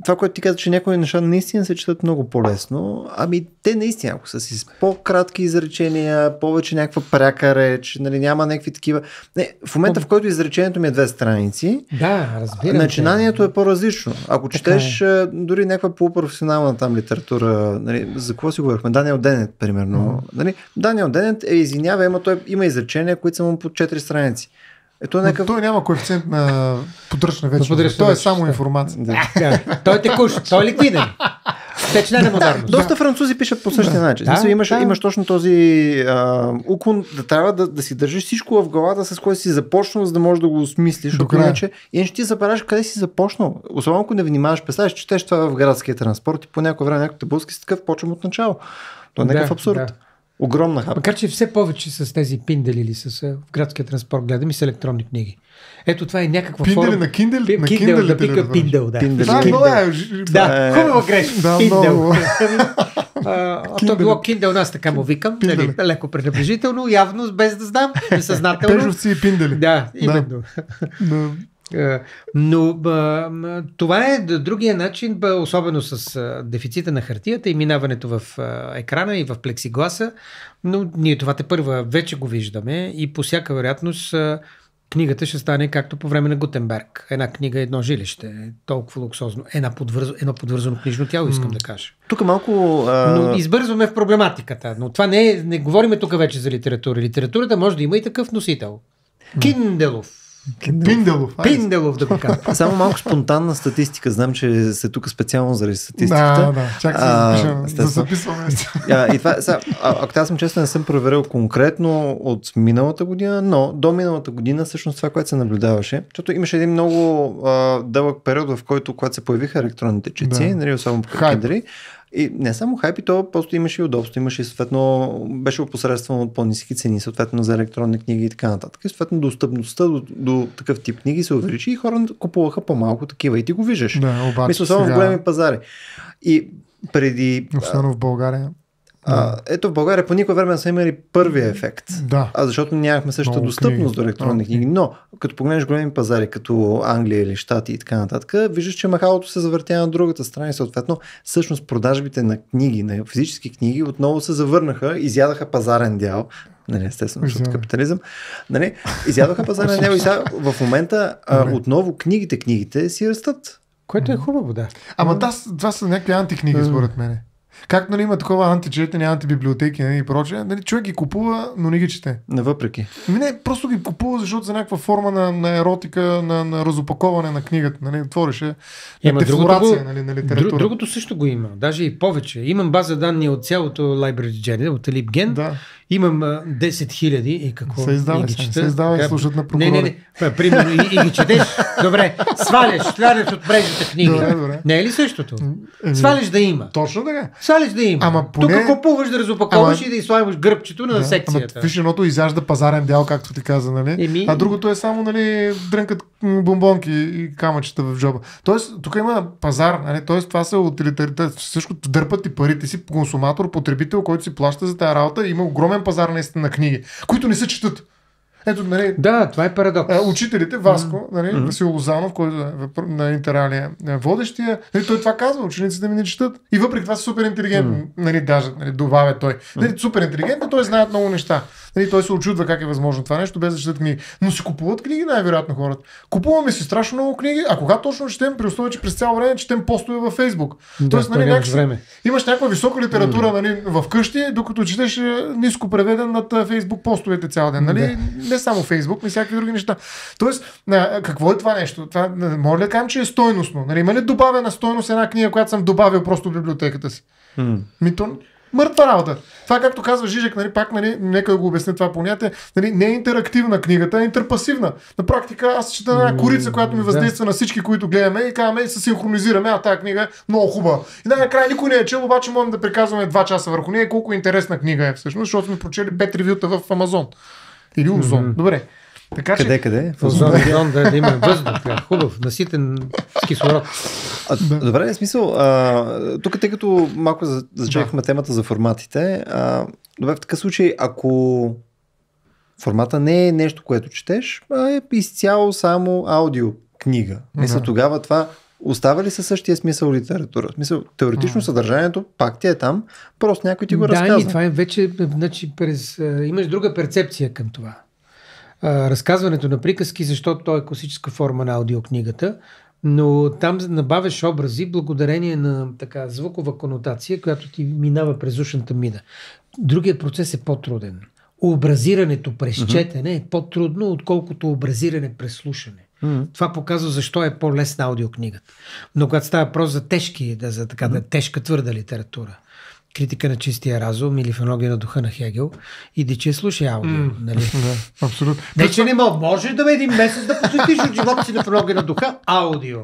това, което ти каза, че някои неща наистина се четат много по-лесно, ами те наистина, ако са си с по-кратки изречения, повече някаква пряка реч, нали, няма някакви такива. Не, в момента, в който изречението ми е две страници, Да, разбирам. Начинанието е по-различно. Ако четеш а, дори някаква полупрофесионална там литература, нали, за какво си говорихме? Даниел Денет, примерно. Нали, Даниел Денет е извинява, ама той има изречения, които са му по 4 страници. Ето Но някакъв... той няма коефициент на подръчна вечност. подръчна Той е вечност, само да. информация. Да. Да. Той е текущ, той е ликвиден. Течне на модерност. Доста французи пишат по същия начин. Да, Да, Смисъл, имаш, да. имаш точно този а, уклон да трябва да, да си държиш всичко в главата, с което си започнал, за да можеш да го осмислиш. Иначе, иначе ти забравяш къде си започнал. Особено ако не внимаваш, представяш, четеш това в градския транспорт и по някое време някой те блъска си такъв, почвам от начало. То е Да, някакъв абсурд. да. Огромна хапка. Макар, че все повече с тези пиндели или с а, в градския транспорт гледам и с електронни книги. Ето това е някаква Пиндели форма. на Kindle? Пи- На Kindle, Kindle да пика пиндел, да. Kindle. Да, много е. Да, е- хубаво грешно. Да, Kindle. много. (laughs) А, то било Kindle, аз така му викам, нали, леко пренебрежително, явно без да знам, несъзнателно. Пежовци и пиндели. Да, именно. Да. Е, Но това е другия начин, особено с дефицита на хартията и минаването в екрана и в плексигласа, но ние това те първа вече го виждаме и по всяка вероятност книгата ще стане както по време на Гутенберг. Една книга, едно жилище. Толкова луксозно. Една подвърз... Едно подвързано книжно тяло, искам да кажа. Тук малко... А... Но избързваме в проблематиката. Но това не е, не говориме тук вече за литература. Литературата може да има и такъв носител. Кинделов. Пинделов. айде. Пинделов да го кажа. Само малко спонтанна статистика. Знам, че се тук специално заради статистиката. Да, да. Чакай се запишем, да записваме. А, и това, сега, а, ако аз съм честен, не съм проверил конкретно от миналата година, но до миналата година всъщност това, което се наблюдаваше, защото имаше един много а, дълъг период, в който, когато се появиха електронните четци, Да. нали, особено по Хайп. И не само хайп, и то просто имаше и удобство, имаше и съответно, беше опосредствено от по-низки цени, съответно за електронни книги и така нататък. И съответно достъпността до, до такъв тип книги се увеличи и хора купуваха по-малко такива и ти го виждаш. Да, обаче Мисля, в сега, големи пазари. И преди особено в България. А, ето в България по никое време не са имали първия ефект. Да. А защото нямахме същата Много достъпност книги. до електронни книги. Но като погледнеш големи пазари, като Англия или Штати и така нататък, виждаш, че махалото се завъртя на другата страна и съответно всъщност продажбите на книги, на физически книги отново се завърнаха, изядаха пазарен дял. Нали, естествено, защото капитализъм. Нали, изядоха пазарен дял и сега в момента а, отново книгите, книгите си растат. Което е хубаво, да. Ама да, това са някакви антикниги, според мен. Как нали има такова античетене, антибиблиотеки нали, и прочее, нали, човек ги купува, но не ги чете. Навъпреки. Ами не, просто ги купува, защото за някаква форма на, на еротика, на, на разопаковане на книгата. Нали, отворише на Ема другото, дефлорация го, нали, на друг, литература. другото също го има. Даже и повече. Имам база данни от цялото Library Journal, от LibGen. Да. Имам а, 10 хиляди и какво? Се издава, И ги се, чета. се издава и слушат на Не, прокурори. не, не. П- Примерно и, и ги четеш. Добре, сваляш, сваляш от мрежата книги. Добре, добре. Не е ли същото? Еми, Сваляш да има. Точно така. Сваляш да има. Ама поне- Тук купуваш да разопаковаш Ама- и да изслагаш гръбчето на Да. секцията. Ама, виж, едното изяжда пазарен дял, както ти каза, нали? Еми- А другото е само, нали, дрънкат бомбонки и камъчета в джоба. Тоест, тук има пазар, нали? Тоест, това са утилитарите. Също дърпат и парите си, консуматор, потребител, който си плаща за тази работа. Има огромен пазар наистина на книги, които не се четат. Ето, нали, Да, това е парадокс. а, учителите, Васко, нали, Мгм. Васил Лозанов, който е на Интералия е водещия, нали, той това казва, учениците ми не четат. И въпреки това са супер интелигентни, нали, даже нали, добавя той. Нали, супер интелигентни, той знаят много неща. Нали, той се очудва как е възможно това нещо, без да четат книги. Но си купуват книги най-вероятно хората. Купуваме си страшно много книги, а кога точно четем, при условие, че през цяло време четем постове във Фейсбук. Да, Тоест, то нали, някакси- време. Имаш някаква висока литература нали, в къщи, докато четеш е, ниско преведен над а, Фейсбук постовете цял ден. Нали? Не само Фейсбук, но и всякакви други неща. Тоест, какво е това нещо? Това, може ли да кажем, че е стойностно? Нали, има ли добавена стойност една книга, която съм добавил просто в библиотеката си? М. Ми то, мъртва работа. Това, както казва Жижек, нали, пак, нали, нека да го обясня това понятие, нали, не е интерактивна книгата, а интерпасивна. На практика аз чета на една корица, която ми да. въздейства на всички, които гледаме и казваме се синхронизираме, а тази книга е много хубава. И най-накрая никой не е чел, обаче можем да приказваме два часа върху нея колко интересна книга е всъщност, защото сме прочели пет ревюта в Амазон. Или Озон. Мгм. Добре. Така че, Къде, къде? В Озон, озон, да, да има въздух, е, хубав, наситен с кислород. А, Добре, в смисъл, а, тук тъй като малко за- зачекахме темата за форматите, а, добре, в такъв случай, ако формата не е нещо, което четеш, а е изцяло само аудио книга. Мисля, Да. тогава това остава ли със същия смисъл литература? В смисъл, теоретично съдържанието пак ти е там, просто някой ти го да, разказва. и това е вече, значи, през, а, имаш друга перцепция към това. А, разказването на приказки, защото то е класическа форма на аудиокнигата, но там набавяш образи благодарение на така звукова конотация, която ти минава през ушната мида. Другият процес е по-труден. Образирането през четене е по-трудно, отколкото образиране през слушане. М. Това показва защо е по-лесна аудиокнигата. Но когато става въпрос за тежки, да, за така да тежка твърда литература, критика на чистия разум или фенология на духа на Хегел, иди, че слушай аудио. М. Нали? (laughs) да, абсолютно. Не, че не мога. Може да ме един месец да посветиш от живота си на фенология на духа аудио.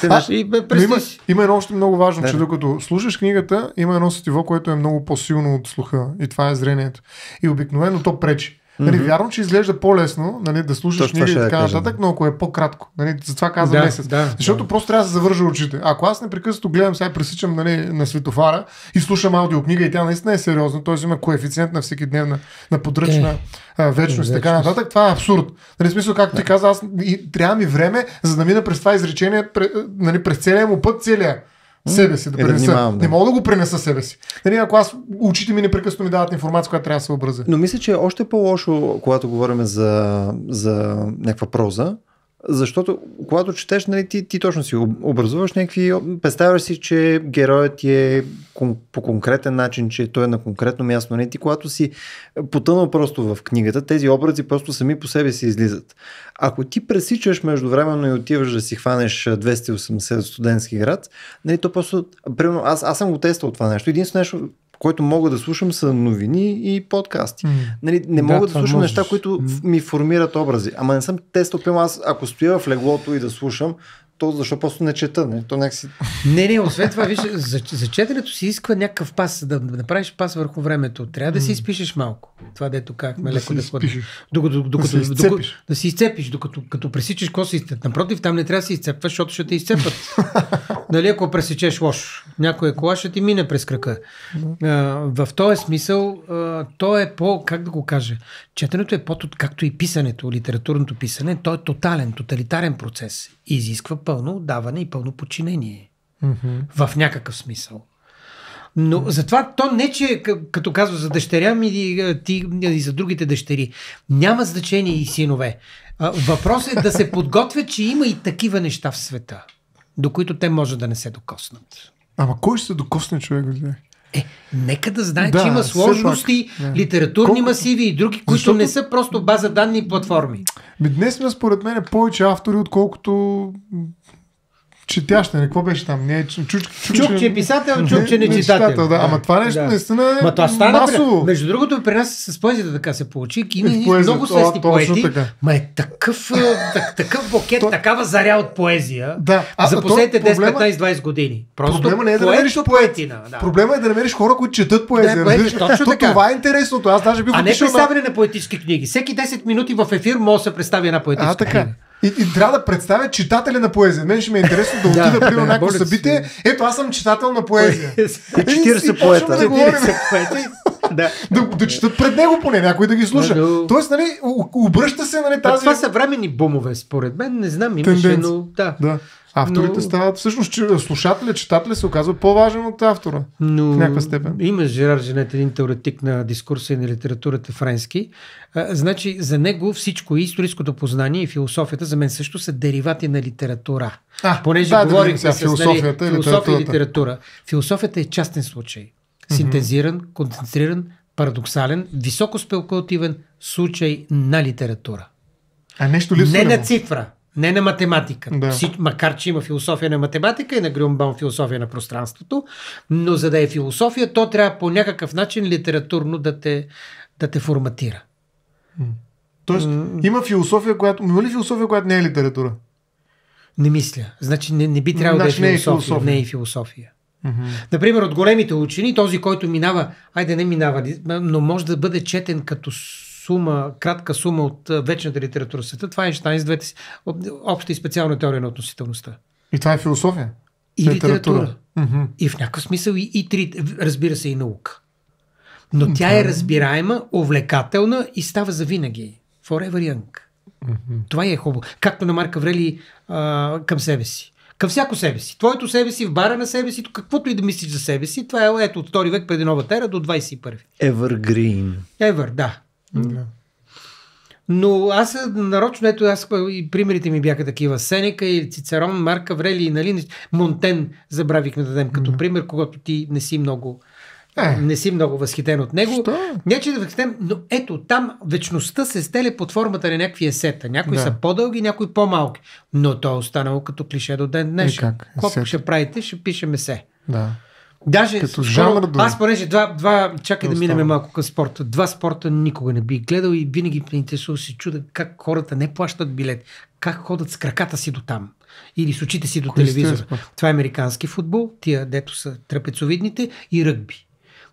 Знаеш, и бе, има, има едно още много важно, Да, че да. докато слушаш книгата, има едно сетиво, което е много по-силно от слуха. И това е зрението. И обикновено то пречи. Нали, вярно, че изглежда по-лесно нали, да слушаш Точно книга и да така нататък, да. но ако е по-кратко. Нали, затова казвам Да, месец. да, Защото да. просто трябва да се завържа очите. Ако аз непрекъснато гледам, сега пресичам нали, на светофара и слушам аудиокнига и тя наистина е сериозна, т.е. има коефициент на всеки дневна на подръчна Е. а, вечност и така нататък, това е абсурд. Нали, смисъл, както ти каза, аз и, трябва ми време, за да мина през това изречение, пре, нали, през целия му път, целия себе си да Е, да пренеса. внимавам, да. Не мога да го пренеса себе си. Нали, ако аз очите ми непрекъснато ми дават информация, която трябва да се образя. Но мисля, че е още по-лошо, когато говорим за, за някаква проза, защото когато четеш, нали, ти, ти точно си об- образуваш някакви... Представяш си, че героят ти е по конкретен начин, че той е на конкретно място. Нали? Ти когато си потънал просто в книгата, тези образи просто сами по себе си излизат. Ако ти пресичаш междувременно и отиваш да си хванеш а, 280 студентски град, нали, то просто... Примерно, аз, аз съм го тествал това нещо. Единствено нещо, което мога да слушам са новини и подкасти. М. Нали, не Да, мога да това слушам можеш. неща, които М. ми формират образи. Ама не съм примерно аз ако стоя в леглото и да слушам, то защо просто не чета? Не? То някакси... Не, не, освен това, виж, за, за четенето си изисква някакъв пас, да, да направиш пас върху времето. Трябва да си изпишеш малко. Това дето казахме, Да леко си да изпишеш. Докато, докато, се докато, да си изцепиш, докато като пресичаш, изцепиш. Напротив, там не трябва да се изцепваш, защото ще те изцепат. (laughs) нали, ако пресечеш лошо. Някоя кола ще ти мине през крака. А, в този смисъл, а, то е по, как да го кажа, четенето е по, както и писането, литературното писане, то е тотален, тоталитарен процес. И изисква пълно отдаване и пълно подчинение Мгм. в някакъв смисъл. Но затова то не, че к- като казва за дъщеря ми и, ти, и за другите дъщери, няма значение и синове. Въпросът е да се подготвят, че има и такива неща в света, до които те може да не се докоснат. Ама кой ще се докосне човек? Е, нека да знае, Да, че има сложности, пак, да. литературни Колкото- масиви и други, които Защото- не са просто база данни и платформи. Ми днес сме според мен повече автори, отколкото м, четящи. Не, какво беше там? Не, чук, чук, Чук, че е писател, чук, че не е читател. Да. Ама това нещо Да. наистина е Ма това стана масово. При... Между другото, при нас с поезията така се получи. И поезията, много свестни поети. така. Ма е такъв, так, такъв букет, То- такава заря от поезия. Да. А, за последните 10, проблема- 15, 20 години. Просто Проблема не е да намериш поетина. Да. Проблема е да намериш хора, които четат поезия. Да, поезия, точно То така. Това е интересното. Аз даже бих А не представяне на поетически книги. Всеки 10 минути в ефир може да се представи една поетическа книга. И, и трябва да представя читателя на поезия. Мен ще ми е интересно да (laughs) Да, отида при някакво събитие. Ето, аз съм читател на поезия. (laughs) И 40 И почваме поета. Да говорим. 40 поети. (laughs) да. да, да четат пред него поне, някой да ги слуша. Но- Тоест, нали, обръща се, нали, А тази... това са временни бумове, според мен. Не знам, имаше, но да. Да. Авторите Но- стават, всъщност, че слушателя, читателя се оказва по-важен от автора. Но В някаква степен. има Жерар Женет, един теоретик на дискурса и на литературата френски. А, значи за него всичко и историческото познание и философията за мен също са деривати на литература. А, Понеже да, да говорихме сега с философията нали, философия и литература. Философията е частен случай. Синтезиран, концентриран, парадоксален, високо спекулативен случай на литература. А нещо липсва. Не ли на цифра, не на математика. Да. Макар, че има философия на математика и на Грюмбаум философия на пространството, но за да е философия, то трябва по някакъв начин литературно да те, да те форматира. Тоест, има философия, която... Има ли философия, която не е литература? Не мисля. Значи не, не би трябвало Значи да не е е философия. философия. Не е философия. Например, от големите учени, този, който минава, айде не минава, но може да бъде четен като сума, кратка сума от вечната литература в света, това е Einstein с двете обща и специална теория на относителността. И това е философия. И литература. Мгм. И в някакъв смисъл и, и три, разбира се, и наука. Но тя е разбираема, увлекателна и става за винаги. Forever young. Това е хубаво. Както на Марк Аврели а, към себе си. Към всяко себе си. Твоето себе си, в бара на себе си, каквото и да мислиш за себе си, това е ето от 2 век преди новата ера до 21. Evergreen. Ever, да. Да. Но аз нарочно, ето аз и примерите ми бяха такива. Сенека и Цицерон, Марк Аврели и нали, Монтен забравихме да дадем като пример, когато ти не си много Е. не си много възхитен от него. Що? Не, че да възхитен, но ето там вечността се стеля под формата на някакви есета. Някои Да. са по-дълги, някои по-малки. Но то е останало като клише до ден днешен. Е, как? Колко ще правите, ще пишем есе. Да. Даже Като скоро, жанр аз понеже два, два чакай да минем малко към спорта. Два спорта никога не би гледал и винаги ме интересува се чуда как хората не плащат билет, как ходят с краката си до там или с очите си до Кои телевизора. Това е американски футбол, тия дето са трапецовидните и ръгби.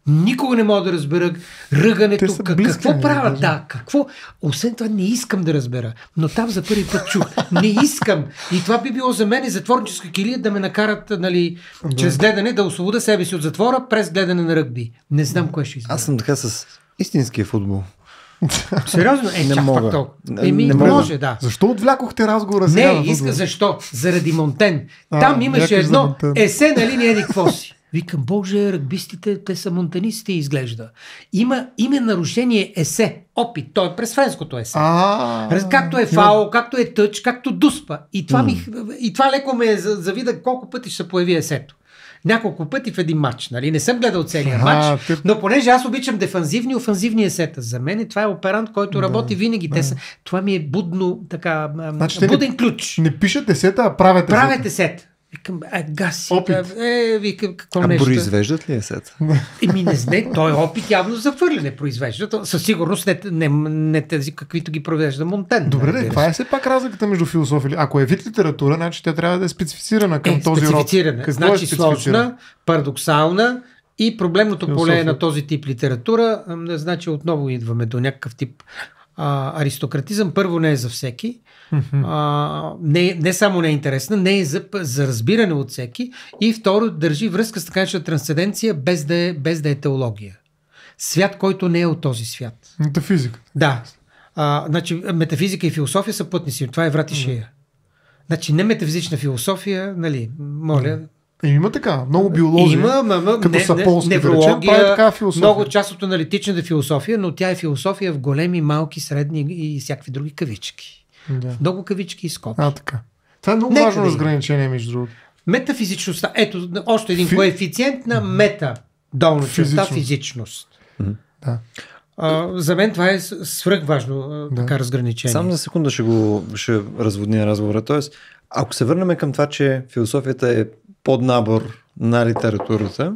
Никога не мога да разбера ръгането. Те са Как, близки, какво нали, правят? Да, какво? Освен това не искам да разбера. Но там за първи път чух. Не искам. И това би било за мен затворническа килия да ме накарат, нали, чрез гледане да освобода себе си от затвора през гледане на ръгби. Не знам кое ще избера. Аз съм така с истинския футбол. (laughs) Сериозно? Е, Не чак мога. пак толкова. Не- Еми, не мога. може, да. Защо отвлякохте разговора сега? Не, иска, защо? Заради Монтен. А, Там имаше едно Монтен. есе на линия еди какво си. Викам, боже, ръгбистите, те са монтанисти, изглежда. Има име нарушение есе, опит. Той е през френското есе. Раз, както е фаул, както е тъч, както дуспа. И това, ми, и това леко ме за- завида колко пъти ще се появи есето. Няколко пъти в един матч. Нали? Не съм гледал целия А, матч, ти- но понеже аз обичам дефанзивни офанзивни есета. За мен това е оперант, който работи винаги. Те са, това ми е будно, така, Значи буден не- ключ. Не пишете сета, а правете Правете сет. Викам, е, гаси. Опит. Е, викам, какво А нещо. произвеждат ли есета? Еми не знае, той е опит явно за хвърляне произвежда. То Със сигурност не, не, не тези, каквито ги провежда Монтен. Добре, де, се. това е все пак разликата между философия. Ако е вид литература, значи тя трябва да е специфицирана към е, този род. специфицирана. Какво значи е сложна, парадоксална и проблемното Философия. поле на този тип литература, значи отново идваме до някакъв тип а, аристократизъм. Първо не е за всеки. А, не, не само не е интересна, не е за, за разбиране от всеки. И второ, държи връзка с така наречена трансценденция, без да, е, без да е теология. Свят, който не е от този свят. Метафизика. Да. А, значи, метафизика и философия са пътници. Това е врат и шия. Значи, не метафизична философия, нали, моля. Има така. Много биолози. Има, ма, ма, като не, Саполски, не, да речем, прави такава философия. много част от аналитичната философия, но тя е философия в големи, малки, средни и всякакви други кавички. Да. Много кавички и скоби. А, така. Това е много Нека важно да разграничение, между другото. Метафизичността. Ето, още един Фи- коефициент на мета. Долна черта Физичност. физичност. Да. А, за мен това е свръхважно Да. така разграничение. Само за секунда ще го ще разводня разговора. Тоест, ако се върнем към това, че философията е поднабор на литературата,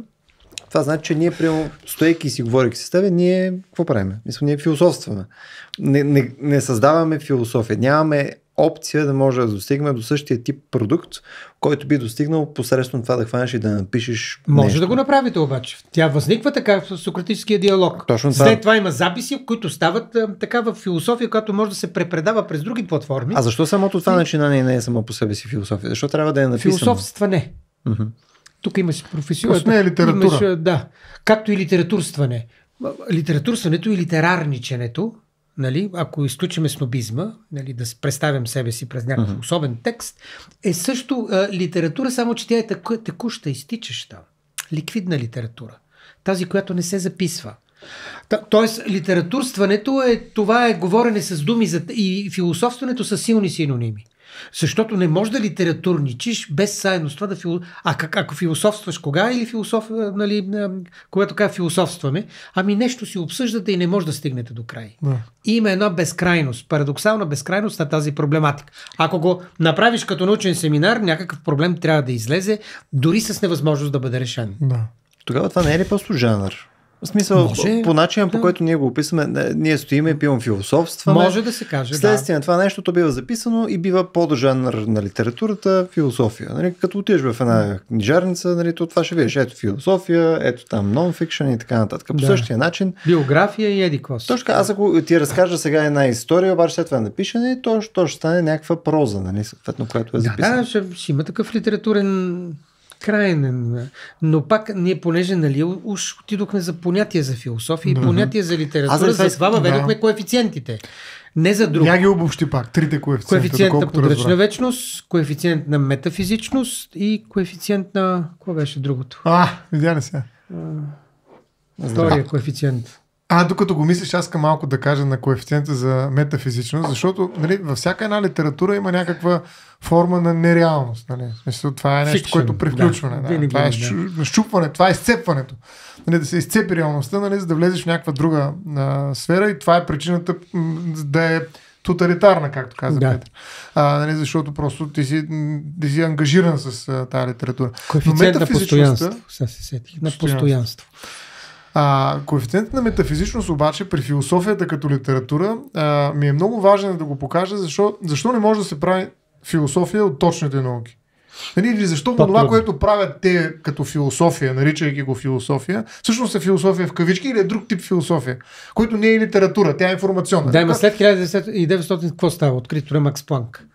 това значи, че ние, прямо, стоейки и си говорейки с тебе, ние какво правим? Мисля, ние философстваме. Не, не, не създаваме философия. Нямаме опция да може да достигнем до същия тип продукт, който би достигнал посредством това да хванеш и да напишеш Може нещо. да го направите обаче. Тя възниква така в сократическия диалог. Точно това. След това има записи, които стават а, така в философия, която може да се препредава през други платформи. А защо самото това начинание не е само по себе си философия? Защо трябва да е написано? Философстване. Мгм. Тук имаш професионалност. Просто не е литература. Имаш, да. Както и литературстване. литературстването и литерарниченето, нали, ако изключиме снобизма, нали, да представям себе си през някакъв uh-huh. особен текст, е също а, литература, само че тя е текуща, изтичаща. Ликвидна литература. Тази, която не се записва. Тоест, литературстването е, това е говорене с думи за, и философстването са силни синоними. Защото не може да литературничиш без заедно с това да фило... А как, ако философстваш кога или философ, нали, когато така философстваме, ами нещо си обсъждате и не може да стигнете до край. Да. И има една безкрайност, парадоксална безкрайност на тази проблематика. Ако го направиш като научен семинар, някакъв проблем трябва да излезе, дори с невъзможност да бъде решен. Да. Тогава това не е ли просто жанр? В смисъл, Може, по начина, да. по който ние го описваме, ние стоиме и пивам философстваме. Може да се каже. Следствие да. на това нещо, то бива записано и бива по-жанр на литературата философия. Нали, като отидеш в една книжарница, нали, то това ще видиш. Ето философия, ето там нон-фикшн и така нататък. По да. същия начин. Биография и еди Точно аз ако ти разкажа сега една история, обаче след това напишене, то, то ще стане някаква проза, нали, съответно, която е записана. Да, да ще, ще има такъв литературен крайен. Но пак ние, понеже нали, уж отидохме за понятие за философия и понятие за литература, за това въведохме да. коефициентите. Не за друг. Я ги обобщи пак. Трите коефициента. Коефициент на подръчна вечност, коефициент на метафизичност и коефициент на... Какво беше другото? А, видя ли се? Втория коефициент. А, докато го мислиш, аз искам малко да кажа на коефициента за метафизичност, защото нали, във всяка една литература има някаква форма на нереалност. Нали? Смисъл, това е нещо, Fiction, което превключване. Да, да. Това е да. щупване, това е изцепването. Нали, да се изцепи реалността, нали, за да влезеш в някаква друга а, сфера и това е причината да е тоталитарна, както каза да. Петър. А, нали, защото просто ти си, ти си ангажиран с а, тази литература. Коефициент на постоянство. Сега се сетих. На постоянство. А, коефициентът на метафизичност обаче при философията като литература а, ми е много важен да го покажа, защо, защо не може да се прави философия от точните науки. Нали, или защо това, което правят те като философия, наричайки го философия, всъщност е философия в кавички или е друг тип философия, който не е литература, тя е информационна. Да, има след 1900 какво става? Открито е Макс Планк.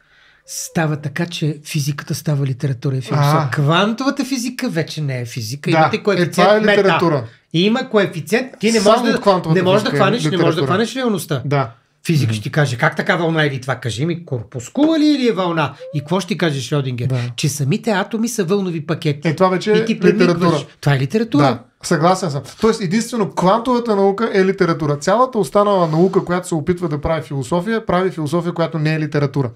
Става така, че физиката става литература и философия. Квантовата физика вече не е физика. Да, Имате коефициент е, това е литература. Мета. И има коефициент. Ти не можеш да, не можеш да хванеш, не можеш да хванеш реалността. Да. Физик mm-hmm. ще ти каже как така вълна или това. Кажи ми, корпускула ли или е вълна? И какво ще ти каже Шродингер? Да. Че самите атоми са вълнови пакети. Е, това вече е литература. Това е литература. Да. Съгласен съм. Тоест, единствено, квантовата наука е литература. Цялата останала наука, която се опитва да прави философия, прави философия, която не е литература.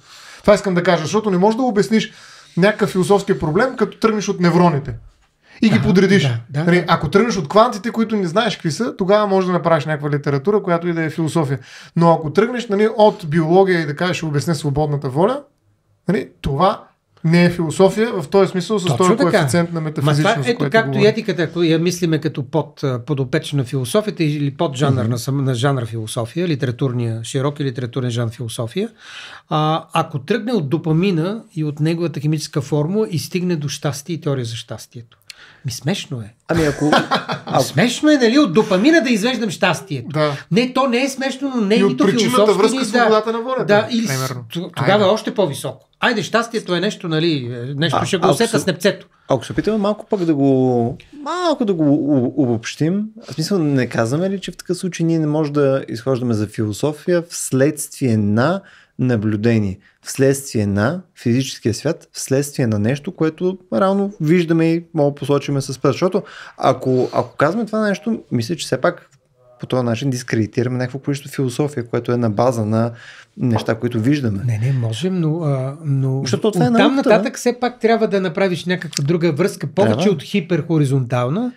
Това искам да кажа, защото не можеш да обясниш някакъв философски проблем, като тръгнеш от невроните и ги подредиш. Да, да, нали. Ако тръгнеш от квантите, които не знаеш какви са, тогава можеш да направиш някаква литература, която и да е философия. Но ако тръгнеш нали, от биология и да кажеш, обясня свободната воля, нали, това не е философия в този смисъл с този коефициент на метафизичност. това, ето както и етиката, ако я мислиме като под, подопечна философията или под жанр mm-hmm. на, на жанр философия, литературния, широк и литературен жанр философия, а, ако тръгне от допамина и от неговата химическа формула и стигне до щастие и теория за щастието. Ми смешно е. Ами ако... Смешно е, нали, от допамина да извеждам щастието. Да. Не, то не е смешно, но не е нито философско. връзка с свободата на волята. Да, или тогава Айде. още по-високо. Айде, щастието е нещо, нали, нещо а, ще го усета с непцето. Ако се опитаме малко пък да го малко да го обобщим, в смисъл не казваме ли, че в такъв случай ние не можем да изхождаме за философия вследствие на наблюдение, вследствие на физическия свят, вследствие на нещо, което реално виждаме и мога да посочиме с пръст. Защото ако, ако казваме това нещо, мисля, че все пак по този начин дискредитираме някакво количество философия, което е на база на неща, които виждаме. Не, не, можем, но, а, но Защото това е там нататък все пак трябва да направиш някаква друга връзка, повече трябва. от хиперхоризонтална,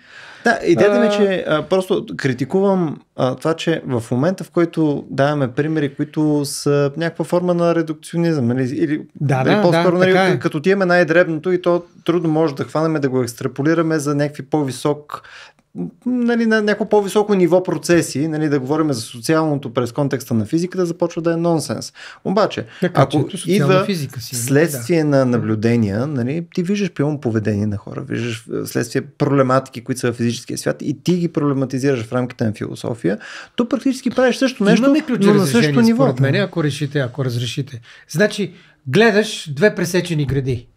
да, идеята ми е, че а, просто критикувам а, това, че в момента, в който даваме примери, които са някаква форма на редукционизъм, нали, или, да, или да, по-скоро, да, нали, е. като имаме най-дребното и то трудно може да хванем да го екстраполираме за някакви по-висок нали, на някакво по-високо ниво процеси, нали, да говорим за социалното през контекста на физиката, започва да е нонсенс. Обаче, така, ако идва физика си, следствие да. на наблюдения, нали, ти виждаш пилно поведение на хора, виждаш следствие проблематики, които са в физическия свят и ти ги проблематизираш в рамките на философия, то практически правиш също нещо, Имаме но на същото ниво. Мен, ако решите, ако разрешите. Значи, гледаш две пресечени гради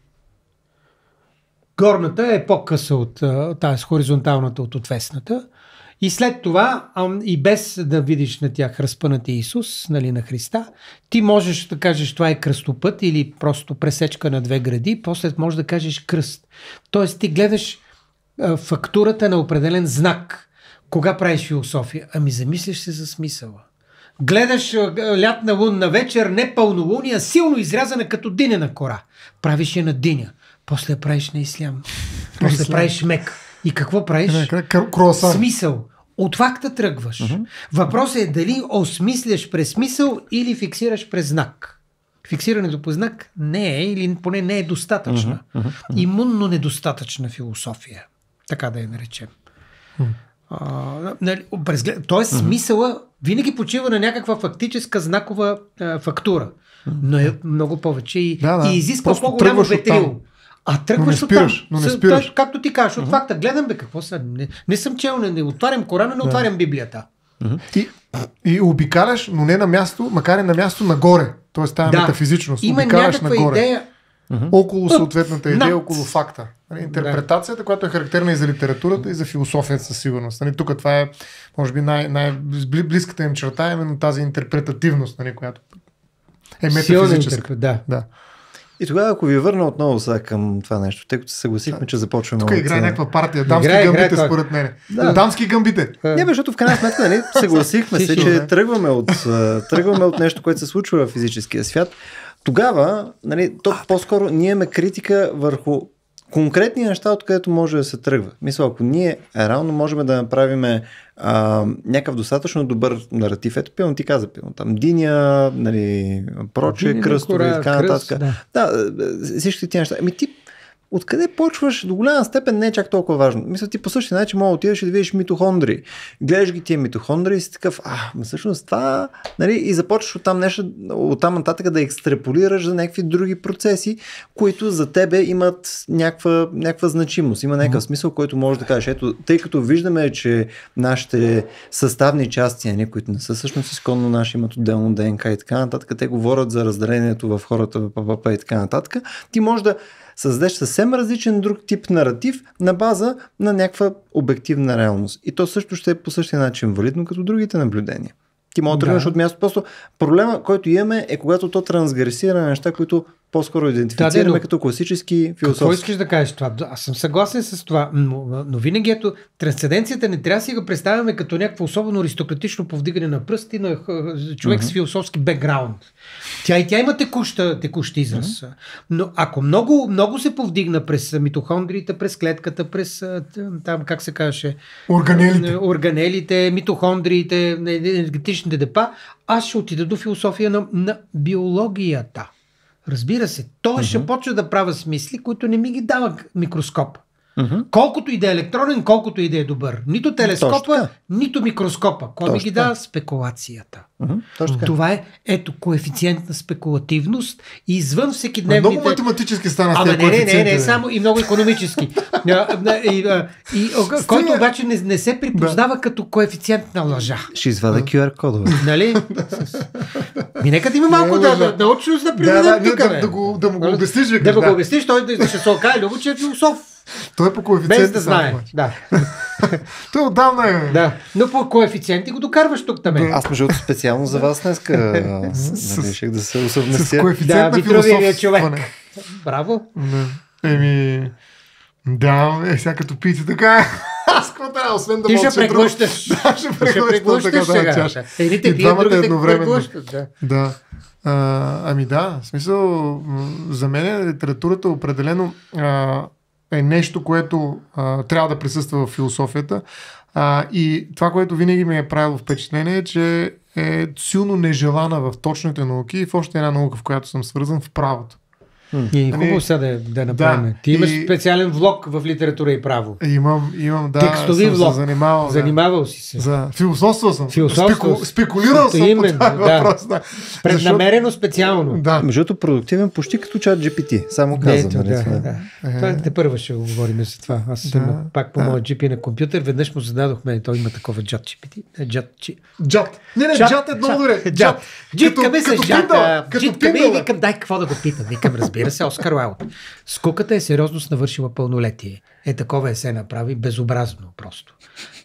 Горната е по-къса от тази хоризонталната от отвесната И след това, и без да видиш на тях разпънати Исус, нали, на Христа, ти можеш да кажеш това е кръстопът или просто пресечка на две гради, после можеш да кажеш кръст. Тоест ти гледаш фактурата на определен знак. Кога правиш философия? Ами замисляш се за смисъла. Гледаш лятна лунна вечер, не пълнолуния, силно изрязана като динена кора. Правиш я на диня. После правиш на ислям. (laughs) После правиш мек. И какво правиш? Круасан. Смисъл. От факта тръгваш. Uh-huh. Въпросът е дали осмисляш през смисъл или фиксираш през знак. Фиксирането по знак не е, или поне не е достатъчна. Uh-huh. Uh-huh. Имунно недостатъчна философия. Така да я наречем. Uh-huh. А, нали, тоест, смисъла винаги почива на някаква фактическа знакова а, фактура. Но е много повече и, Да, да. и изисква по-голямо тръгваш А Но не тръгваш спираш, но не спираш. той, Както ти кажеш, от факта, гледам бе, какво са. Не, не съм чел, не, не отварям Корана, не отварям Библията. И, и обикаляш, но не на място, макар и на място нагоре. Тоест тази Да. метафизичност. Има обикаляш нагоре. идея. Около съответната идея, Над. около факта. Нали, Интерпретацията, която е характерна и за литературата, и за философията със сигурност. Нали, тук това е, може би, най- най-близката им черта, е именно тази интерпретативност, нали, която е метафизическа. интерпрет, да. Да. И тогава, ако ви върна отново сега към това нещо, тъй като се съгласихме, че започваме Тук играе някаква партия. Дамски Играе, играе гъмбите, кой? според мен. Да. Дамски гъмбите. Не, бе, защото в крайна сметка, нали, съгласихме се, че тръгваме от, тръгваме от нещо, което се случва в физическия свят. Тогава, нали, то по-скоро ние имаме критика върху конкретни неща, откъдето може да се тръгва. Мисля, ако ние реално можем да направим а, някакъв достатъчно добър наратив, ето пилно ти каза, пилно там Диня, нали, Динина кръстове и така нататък. да. Да, да, всички тези неща. Ами ти откъде почваш до голяма степен не е чак толкова важно. Мисля, ти по същия начин мога да отидеш и да видиш митохондрии. Гледаш ги тия митохондрии и си такъв, а, всъщност това, нали, и започваш оттам, нещо, оттам нататък да екстраполираш за някакви други процеси, които за тебе имат някаква, някаква значимост, има някакъв смисъл, който може да кажеш. Ето, тъй като виждаме, че нашите съставни части, нали, които не са всъщност изконно наши, имат отделно ДНК и така нататък, те говорят за разделението в хората ППП и така нататък, ти можеш да създадеш съвсем различен друг тип наратив на база на някаква обективна реалност. И то също ще е по същия начин валидно като другите наблюдения. Ти може да тръгнеш от място. Просто проблема, който имаме е когато то трансгресира на неща, които по-скоро идентифицираме Да, да, но- като класически Какво философски. искаш да кажеш това? Аз съм съгласен с това, но, но винаги ето, трансценденцията не трябва да си го представяме като някакво особено аристократично повдигане на пръсти на човек с философски бекграунд. Тя и тя има текуща, текущ израз. Но ако много, много се повдигна през митохондриите, през клетката, през там, как се казваше, Органелите. органелите, митохондриите, енергетичните депа, аз ще отида до философия на, на биологията. Разбира се, той ще почва да правя смисли, които не ми ги дава микроскоп. Мгм. Колкото и да е електронен, колкото и да е добър. Нито телескопа, нито микроскопа. Кой ми Точно ги дава? Спекулацията. Така. Това е, ето, коефициент на спекулативност и извън всеки дневните... Много математически стана Ама не, не, не, не, само и много економически. И, (laughs) и, а, който обаче не, не се припознава като коефициент на лъжа. Ще извада QR кодове. Нали? (laughs) Ми нека да има малко да, да, да научност да Да, приведем да, да, бе. да, го, да му го обясниш, Да му го обясниш, той да ще се окаже че е философ. Той е по коефициенти. Без да знае. Да, (laughs) Той отдавна е. да. Но по коефициенти го докарваш тук там. Аз между другото специално за вас днеска нали, реших да се С усъвместя. Да, коефициент на Витровия човек. философстване. Браво. Да. Еми, да, е, сега като пиете така. (laughs) Аз какво трябва, освен да Ти ще (laughs) преглъщаш. Да, ще преглъщаш така сега. чаша. Едните пият, другите преглъщат. Да. Да. А, ами да, в смисъл, за мен литературата определено а, е нещо, което а, трябва да присъства в философията. А, и това, което винаги ми е правило впечатление е, че е силно нежелана в точните науки и в още една наука, в която съм свързан, в правото. И е хубаво Нали? сега да, да направим. Да, Ти имаш и- специален влог в литература и право. Имам, имам да, Текстови съм влог. се занимавал. да. Занимавал си се. За философство съм. Философство. Спеку... Спекулирал съм Именно, по да. въпрос. Да. Преднамерено специално. Да. Между другото, продуктивен почти като чат GPT. Само казвам. Ето, нали, да, е. да. Това те първо ще го говорим за това. Аз съм Да, пак по да. моят GP на компютър. Веднъж му зададохме, той има такова джат GPT. Не, джат, чи... Джат. Не, не, Джат, джат, е много джат. добре. Джат. Джитка Като- ми с като бе. викам, дай какво да го питам. Викам, разбира разбира се, Оскар Уайлд. Скуката е сериозност навършила пълнолетие. Е, такова е се направи безобразно просто.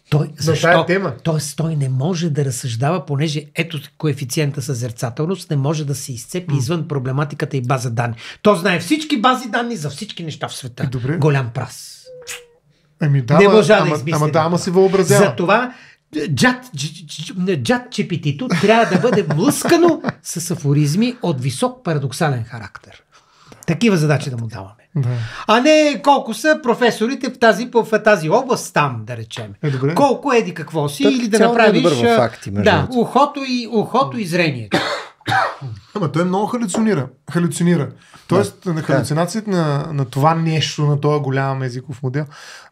Той, защо? тема. Тоест, той не може да разсъждава, понеже ето коефициента съзерцателност не може да се изцепи mm. извън проблематиката и база данни. Той знае всички бази данни за всички неща в света. Добре. Голям прас. Ами да, не може да ама, измисли. ама да, ама си въобразява. Затова джат, джат чепитито трябва да бъде блъскано с афоризми от висок парадоксален характер. Такива задачи да му даваме. Да. А не колко са професорите в тази, в тази област там, да речем. Е, добре. Колко еди какво си Той или да не е направиш... добър факти, да, ухото и, ухото и зрението. (coughs) Ама той много халюцинира. халюцинира. Тоест, на халюцинациите на, на това нещо, на този голям езиков модел,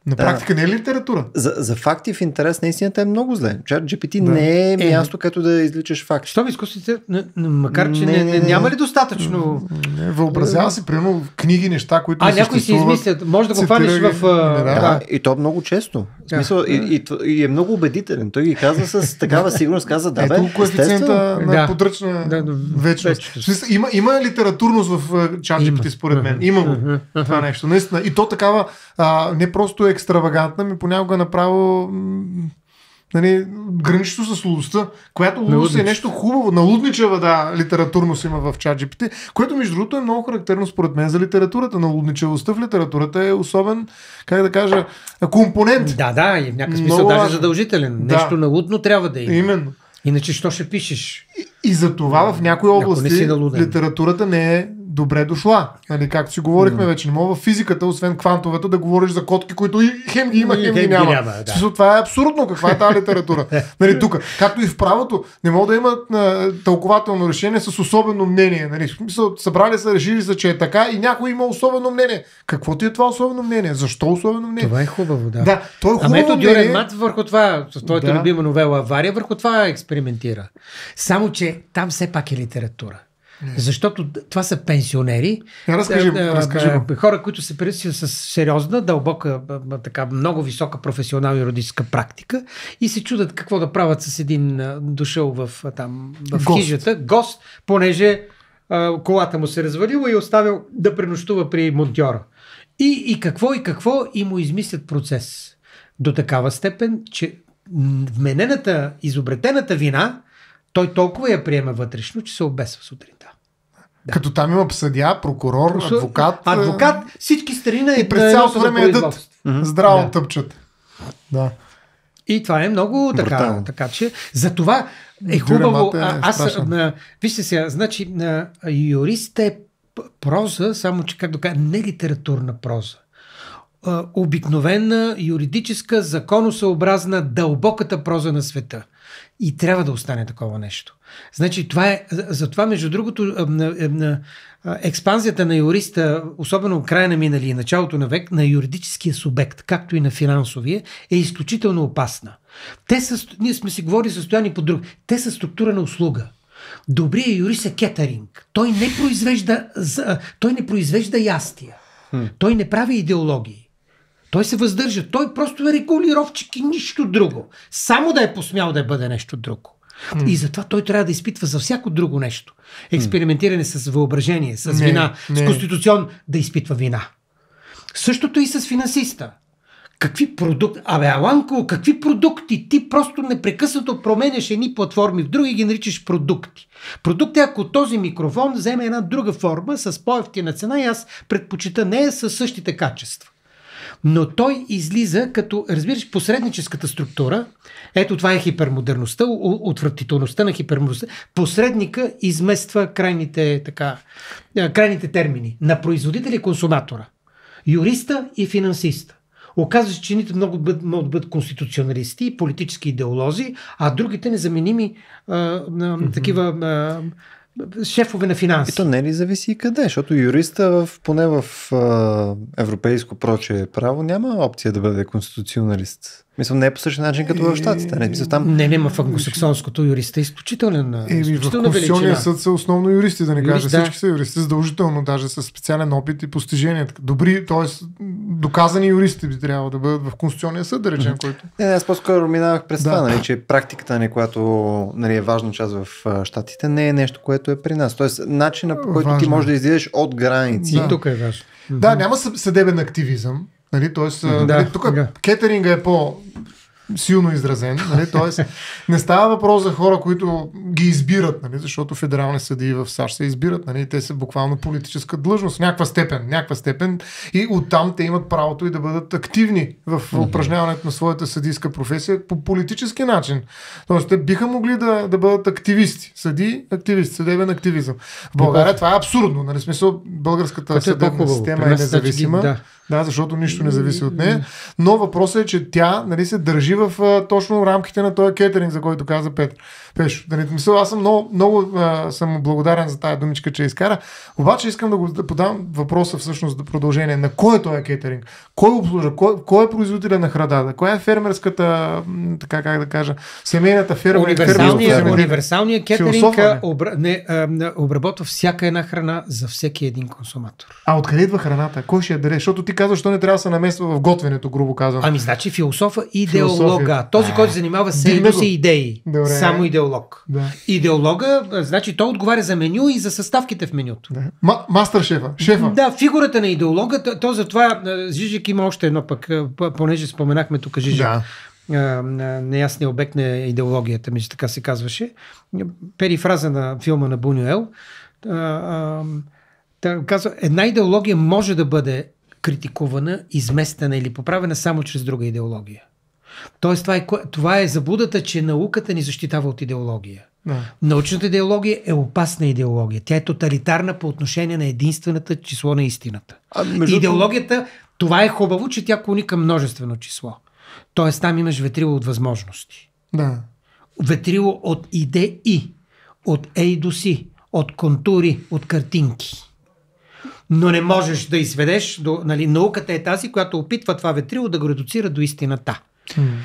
на Да. практика не е литература. За, за факти в интерес на истината е много зле. Чат GPT Да. не е Е, място, където да изличаш факти. Щом изкуствите, н- н- макар че Не, не, не, няма ли достатъчно... Не, въобразява си, примерно, книги, неща, които А, някои си измислят. Може да го хванеш в... да. Да, и то много често. В смисъл, и, и, тв- и, е много убедителен. Той ги казва с такава сигурност, каза, да, бе, Ето коефициента на Да. подръчна Да, да, вечност. вечност. В Има, има литературност в чат. GPT, според мен. Има го това нещо. Наистина. И то такава а, не просто е екстравагантна, ми понякога направо нали, гранично с лудостта, която лудост е нещо хубаво, налудничава, да, литературност има в чат GPT, което между другото е много характерно според мен за литературата. Налудничавостта в литературата е особен, как да кажа, компонент. Да, да, и в някакъв смисъл Много даже задължителен. Да. Нещо налудно трябва да има. Именно. Иначе що ще пишеш? И, и за това в някои области налуден. литературата не е добре дошла. Нали, както си говорихме Мгм. вече, не мога в физиката, освен квантовата, да говориш за котки, които и хем ги има, хем ги хем ги няма. няма, да. Смисъл, това е абсурдно. Каква е тази литература? (laughs) нали, тук. Както и в правото, не мога да имат а, тълкователно решение с особено мнение. Нали, смисъл, събрали са, решили са, че е така и някой има особено мнение. Какво ти е това особено мнение? Защо особено мнение? Това е хубаво, да. Да, то е хубаво Ама ето. Дюрен Мат върху това, твоята Да. любима новела Авария, върху това експериментира. Само, че там все пак е литература. Защото д- това са пенсионери, Я разкажи, а, а, разкажи го. а, хора, които се пресят с сериозна, дълбока, така много висока професионална юридическа практика и се чудат какво да правят с един дошъл в, там, в Гост. хижата, гост, понеже а, колата му се развалила и е оставил да пренощува при монтьора. И, и какво и какво и му измислят процес. До такава степен, че вменената, изобретената вина, той толкова я приема вътрешно, че се обесва сутринта. Като там има съдия, прокурор, адвокат. а, Адвокат, всички страни на И през цялото време ядат. Здраво Да. тъпчат. Да. И това е много така, Брутално. така че за това е хубаво. е А, аз, а, вижте сега, значи а, юрист е проза, само че как да кажа, не литературна проза. А, обикновена, юридическа, законосъобразна, дълбоката проза на света. И трябва да остане такова нещо. Значи това е, за- затова между другото експанзията на юриста, особено в края на миналия и началото на век, на юридическия субект, както и на финансовия, е изключително опасна. Те са, ние сме си говорили състояние по друг. Те са структура на услуга. Добрият юрист е кетеринг. Той не произвежда, той не произвежда ястия. Той не прави идеологии. Той се въздържа. Той просто е регулировчик и нищо друго. Само да е посмял да бъде нещо друго. И затова той трябва да изпитва за всяко друго нещо. Експериментиране с въображение, с Не, вина, с не. конституцион да изпитва вина. Същото и с финансиста. Какви продукти? Абе, Аланко, какви продукти? Ти просто непрекъснато променяш едни платформи в други и ги наричаш продукти. Продукт е ако този микрофон вземе една друга форма с по-ефтина цена и аз предпочита нея със същите качества. Но той излиза като, разбираш, посредническата структура. Ето това е хипермодерността, отвратителността на хипермодерността. Посредника измества крайните, така, а, крайните термини на производителя и консуматора. Юриста и финансиста. Оказва се, че едните много бъд, могат да бъдат конституционалисти и политически идеолози, а другите незаменими а, а, такива а, шефове на финанси. И то не ли зависи и къде, защото юриста в, поне в а, европейско проче право няма опция да бъде конституционалист. Мисля, не е по същия начин като в Штатите. Не, мисля, там... не, не, в англосаксонското юриста е изключителен. Е, в Конституционния съд са основно юристи, да не кажа. Да. Всички са юристи, задължително, даже с специален опит и постижения. Добри, т.е. доказани юристи би трябвало да бъдат в Конституционния съд, да речем, mm-hmm. който. Не, аз по-скоро минавах през да. това, нали, че практиката, нали, която нали, е важна част в Штатите, не е нещо, което е при нас. Тоест, начина по който Важно. ти можеш да излезеш от граници. Да. И тук е важно. Да, няма съдебен активизъм. Нали, тоест, да, нали, тук да. кетеринга е по силно изразен. Нали? Тоест, не става въпрос за хора, които ги избират, нали? защото федерални съдии в САЩ се избират. Нали? Те са буквално политическа длъжност, някаква степен, някаква степен и оттам те имат правото и да бъдат активни в упражняването на своята съдийска професия по политически начин. Тоест, те биха могли да, да бъдат активисти. Съди, активисти, съдебен активизъм. В България това е абсурдно. Нали? Смисъл, българската е съдебна е система е независима. Да. Да, защото нищо не зависи от нея. Но въпросът е, че тя нали, се държи в а, точно рамките на този кетеринг, за който каза Петър. Пешо. Да не мисля, аз съм много, много а, съм благодарен за тази думичка, че изкара. Обаче искам да го да подам въпроса всъщност да продължение. На кой е този кетеринг? Кой обслужва? Кой, кой е производителя на храдата? Коя е фермерската, така как да кажа, семейната ферма? Универсалният универсалния кетеринг обра, не, а, обработва всяка една храна за всеки един консуматор. А откъде идва храната? Кой ще я даде? Защото ти казваш, що не трябва да се намества в готвенето, грубо казвам. Ами, значи философа и идеолога. Този, който занимава се си идеи. Добре. Само идеолог. Да. Идеолога, значи той отговаря за меню и за съставките в менюто. Да. Ма, мастер шефа. шефа. Да, фигурата на идеолога, то, то затова Жижик има още едно пък, понеже споменахме тук Жижик. Да неясния обект на идеологията, мисля, така се казваше. Перифраза на филма на Бунюел. казва, една идеология може да бъде критикувана, изместена или поправена само чрез друга идеология. Тоест, това е, това е заблудата, че науката ни защитава от идеология. Да. Научната идеология е опасна идеология. Тя е тоталитарна по отношение на единствената число на истината. А, между... Идеологията, това е хубаво, че тя клони към множествено число. Тоест, там имаш ветрило от възможности. Да. Ветрило от идеи, от ей до си, от контури, от картинки но не можеш да изведеш. До, нали, науката е тази, която опитва това ветрило да го редуцира до истината.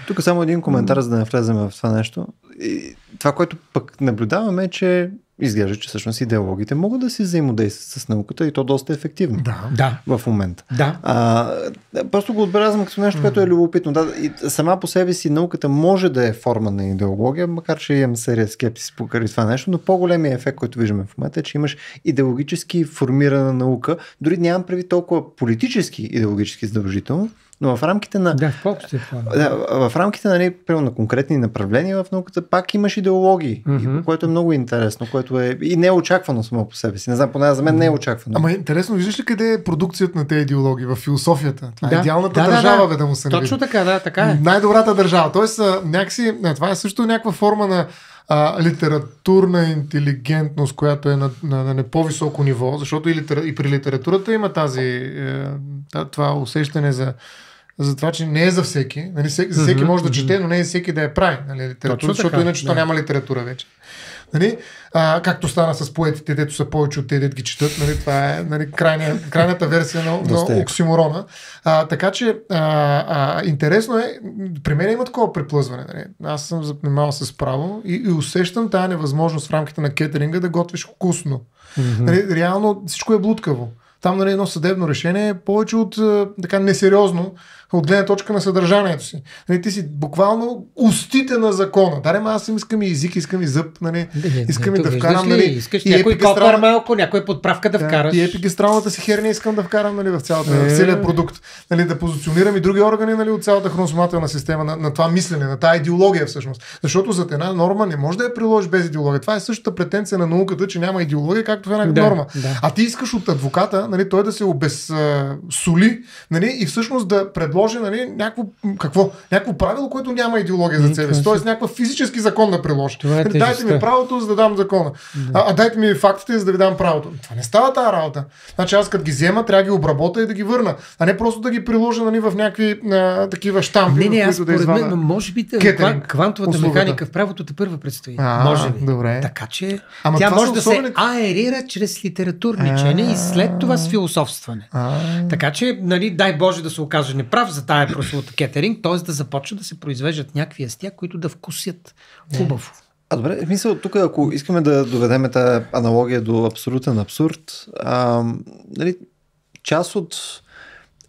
Тук само един коментар, за да не влезем в това нещо. И това, което пък наблюдаваме е, че изглежда, че всъщност идеологите могат да си взаимодействат с науката и то доста ефективно да. в момента. Да. А, просто го отбелязвам като нещо, което е любопитно. Да, и сама по себе си науката може да е форма на идеология, макар че имам серия скептис покрай това нещо, но по-големия ефект, който виждаме в момента е, че имаш идеологически формирана наука. Дори нямам преди толкова политически идеологически задължително, но в рамките на. Да, в по да, в рамките нали, на конкретни направления в науката пак имаш идеологии, mm-hmm. което е много интересно, което е и не е очаквано само по себе си. Не знам, поне за мен не е очаквано. Ама интересно, виждаш ли къде е продукцията на тези идеологии? В философията. Това е да. е идеалната да, държава, да, да. да му се Точно така, да, така е. Най-добрата държава. Тоест, някакси, това е също някаква форма на а, литературна интелигентност, която е на, на, на, на по-високо ниво, защото и, литера, и при литературата има тази, е, това усещане за за това, че не е за всеки. Нали, всеки за всеки mm-hmm. може да чете, но не е всеки да я прави. Нали, литература, Точно защото така, иначе да. то няма литература вече. Нали? А, както стана с поетите, дето са повече от те, дето ги четат. Нали? Това е нали, крайния, крайната версия на, на оксиморона. А, така че а, а, интересно е, при мен има такова приплъзване. Нали? Аз съм занимавал с право и, и усещам тази невъзможност в рамките на кетеринга да готвиш вкусно. Mm-hmm. Нали, реално всичко е блудкаво. Там нали, едно съдебно решение е повече от така несериозно от гледна точка на съдържанието си. Нали, ти си буквално устите на закона. Даре, аз им искам и език, искам и зъб, нали, искам и да вкарам. Нали, искаш и някой епигестрал... копър малко, някой подправка да, да вкараш. И епигестралната си херния искам да вкарам нали, в цялата, е... целият продукт. Нали, да позиционирам и други органи нали, от цялата хроносомателна система на, на това мислене, на тази идеология всъщност. Защото за една норма не може да я приложиш без идеология. Това е същата претенция на науката, че няма идеология, както в една да, норма. Да. А ти искаш от адвоката нали, той да се обезсоли нали, и всъщност да предложи предложи нали, някакво, какво? някакво правило, което няма идеология за себе си. Тоест някакъв физически закон да приложи. Това е нали, дайте ми правото, за да дам закона. Да. А, а, дайте ми фактите, за да ви дам правото. Това не става тази работа. Значи аз като ги взема, трябва да ги обработа и да ги върна. А не просто да ги приложа нали, в някакви а, такива штампи. Не, не, аз да извада... мен, може би кетеринг, квантовата услугата. механика в правото те първа предстои. А, може би. Добре. Така че Ама тя може да особени... се аерира чрез литературни и след това с философстване. Така че, нали, дай Боже да се окаже неправ за тая прослута кетеринг, т.е. да започне да се произвеждат някакви естия, които да вкусят хубаво. А добре, мисъл, тук ако искаме да доведем тази аналогия до абсолютен абсурд, а, нали, част от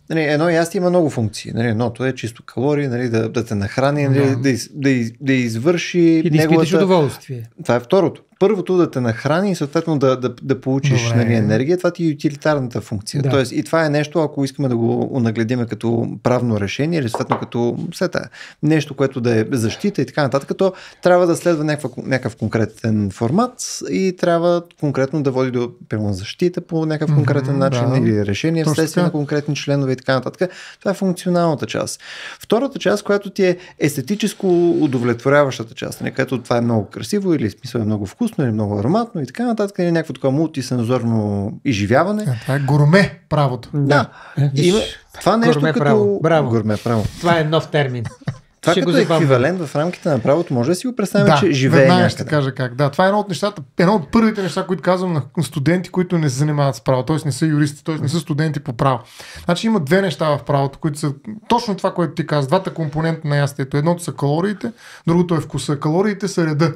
Нали, едно ястие има много функции. Нали, едното е чисто калории, нали, да, да те нахрани, нали, да, да, да извърши и да неговата... удоволствие. Това е второто първото да те нахрани и съответно да, да, да получиш нали, енергия, това ти е утилитарната функция. Да. Тоест, и това е нещо, ако искаме да го нагледиме като правно решение или съответно като сета, нещо, което да е защита и така нататък, то трябва да следва някаква, някакъв конкретен формат и трябва конкретно да води до примерно, защита по някакъв конкретен mm-hmm, начин да. или решение вследствие на конкретни членове и така нататък. Това е функционалната част. Втората част, която ти е естетическо удовлетворяващата част, не, където това е много красиво или смисъл е много вкусно, вкусно или много ароматно и така нататък, или някакво такова мултисензорно изживяване. А, това е гурме правото. Да. да. Има, това нещо гурме като... Право. Браво. Гурме право. Това е нов термин. (laughs) Това ще като е еквивалент в рамките на правото, може да си го представим, да, че живее някъде. ще кажа как. Да, това е едно от нещата, едно от първите неща, които казвам на студенти, които не се занимават с право, т.е. не са юристи, т.е. не са студенти по право. Значи има две неща в правото, които са точно това, което ти казваш. Двата компонента на ястието. Едното са калориите, другото е вкуса. Калориите са реда.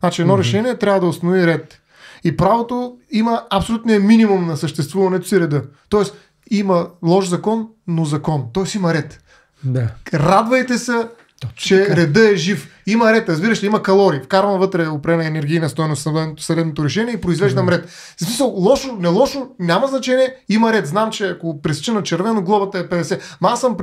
Значи едно mm-hmm. решение трябва да установи ред. И правото има абсолютния минимум на съществуването си реда. Тоест има лош закон, но закон. Тоест има ред. Да. Радвайте се, точно че така. реда е жив. Има ред, разбираш ли, има калории. Вкарвам вътре опрена енергийна стойност на съдебното решение и произвеждам ред. В смисъл, лошо, не лошо, няма значение, има ред. Знам, че ако пресеча на червено, глобата е 50. Ма аз съм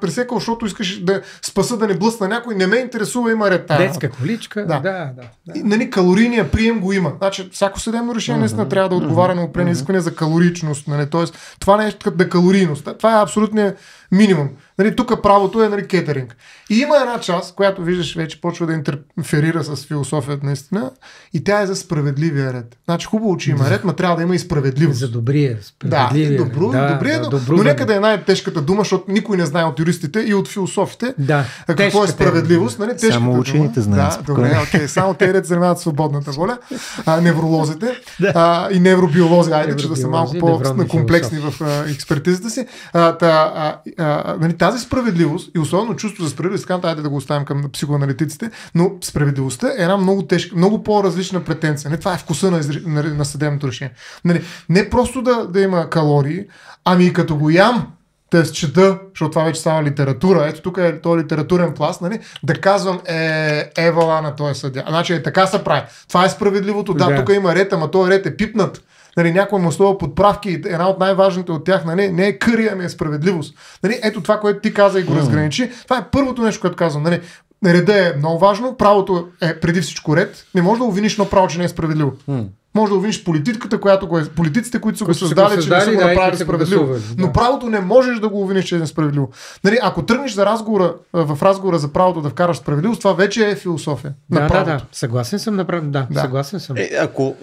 пресекал, защото искаш да спаса да не блъсна някой. Не ме интересува, има ред. Детска количка. Да, да. да, да. Нали, калорийния прием го има. Значи, всяко съдебно решение mm-hmm. наистина трябва да отговаря на определени изисквания за калоричност. Нали? Тоест, това не е да калорийност. Това е абсолютният минимум. Нали, тук правото е нали, кетеринг. И има една част, която виждаш вече почва да интерферира с философията наистина и тя е за справедливия ред. Значи хубаво, че има ред, но трябва да има и справедливост. За добрия, справедливия. Да, добро, да, добрия, да, но, добро, но нека да е най-тежката дума, защото никой не знае от юристите и от философите да, какво е справедливост. Нали, само учените знаят. Да, добре, окей, само те ред занимават свободната воля. А, невролозите а, и невробиолози, айде, че да са малко по-комплексни в а, експертизата си. А, та, а, а, нали, тази справедливост и особено чувство за справедливост, айде да го оставим към психоаналитиците, но справедливостта е една много тежка, много по-различна претенция. Не, това е вкуса на, на, на съдебното решение. Нали, не просто да, да има калории, ами и като го ям, да чета, защото това вече става литература. Ето тук е този литературен пласт, нали? Да казвам е, евала на този съдя. Значи е, така се прави. Това е справедливото. Да, да тук има ред, ама този ред е пипнат. Нали, някой му слова подправки, една от най-важните от тях нали, не е къри, ами е справедливост. Нали, ето това, което ти каза и го mm. разграничи. Това е първото нещо, което казвам. Нали, реда е много важно, правото е преди всичко ред. Не може да обвиниш на право, че не е справедливо. Mm. Може да обвиниш политиката, която го е, политиците, които са го създали, че не са го направили да, справедливо. Да. Но правото не можеш да го обвиниш, че е несправедливо. Нали, ако тръгнеш за разговора, в разговора за правото да вкараш справедливост, това вече е философия. Да, да, да. Съгласен съм, направо. Да, да, съгласен съм. Е, ако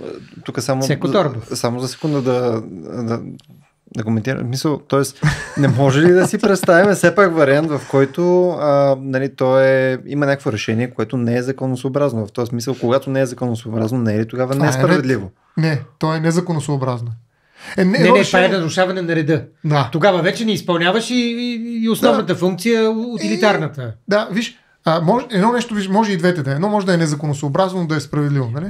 тук само, само за секунда да, да да коментирам. Мисъл, т.е. не може ли да си представим все пак вариант, в който а, нали, то е, има някакво решение, което не е законосъобразно. В този смисъл, когато не е законосъобразно, не е ли тогава не е справедливо? Не, не, то е незаконосъобразно. Е, не, не, не, това е нарушаване на реда. Да. Тогава вече не изпълняваш и, и, и основната да. функция, утилитарната. И, да, виж, а, може, едно нещо, виж, може и двете да е. Едно може да е незаконосъобразно, но да е справедливо, нали?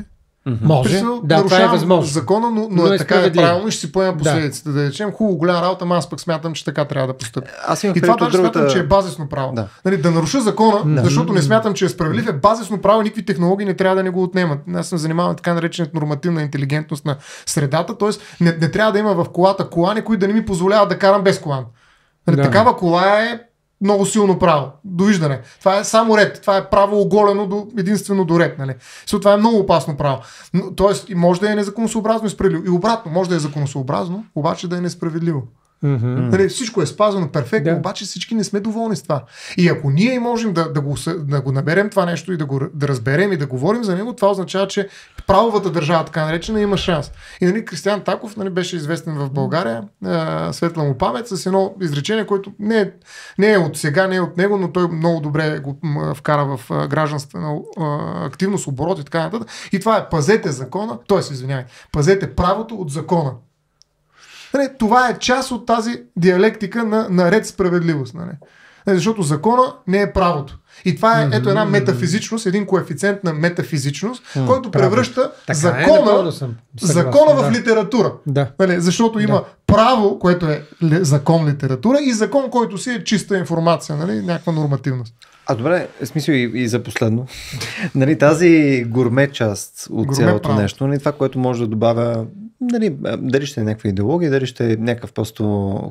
Може. Присъл, да, това е възможно. закона, но, но, но е, е така е правилно и ще си поемем последиците. Да. да речем, хубаво, голяма работа, ама аз пък смятам, че така трябва да постъпи. Аз и това даже другата... смятам, че е базисно право. Да, нали, да наруша закона, да. защото не смятам, че е справедлив, е базисно право, никакви технологии не трябва да не го отнемат. Аз съм занимаван така наречената нормативна интелигентност на средата, т.е. Не, не трябва да има в колата колани, които да не ми позволяват да карам без колан. Нали, да. Такава кола е много силно право. Довиждане. Това е само ред. Това е право оголено до, единствено до ред. Нали? So, това е много опасно право. Но, тоест, може да е незаконосъобразно и справедливо. И обратно, може да е законосъобразно, обаче да е несправедливо. Mm-hmm. Нали, всичко е спазано перфектно, да. обаче всички не сме доволни с това. И ако ние можем да, да, го, да го наберем това нещо и да го да разберем и да говорим за него, това означава, че правовата държава, така наречена, има шанс. И нали, Кристиан Таков нали, беше известен в България, е, светла му памет, с едно изречение, което не е, не е от сега, не е от него, но той много добре го вкара в гражданство, активност, оборот и така нататък. И това е пазете закона, т.е. извинявай, пазете правото от закона. Нали, това е част от тази диалектика на, на ред справедливост. Нали. нали защото закона не е правото. И това е ето една метафизичност, един коефициент на метафизичност, mm, който превръща така, е, закона, е, съм закона да. в литература. Да. Нали, защото има да. право, което е закон литература и закон, който си е чиста информация, нали, някаква нормативност. А добре, в смисъл и, и за последно. (laughs) нали, тази гурме част от гурме цялото право. нещо, нали, това, което може да добавя нали, дали ще е някаква идеология, дали ще е някакъв просто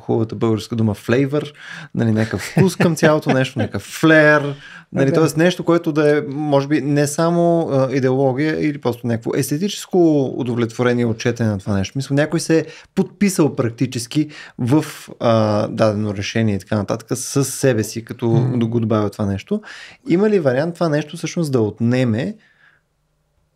хубавата българска дума флейвър, нали, някакъв вкус към цялото нещо, някакъв флер, нали, т.е. нещо, което да е, може би, не само а, идеология или просто някакво естетическо удовлетворение от четене на това нещо. Мисля, някой се е подписал практически в а, дадено решение и така нататък с себе си, като mm. да го добавя това нещо. Има ли вариант това нещо всъщност да отнеме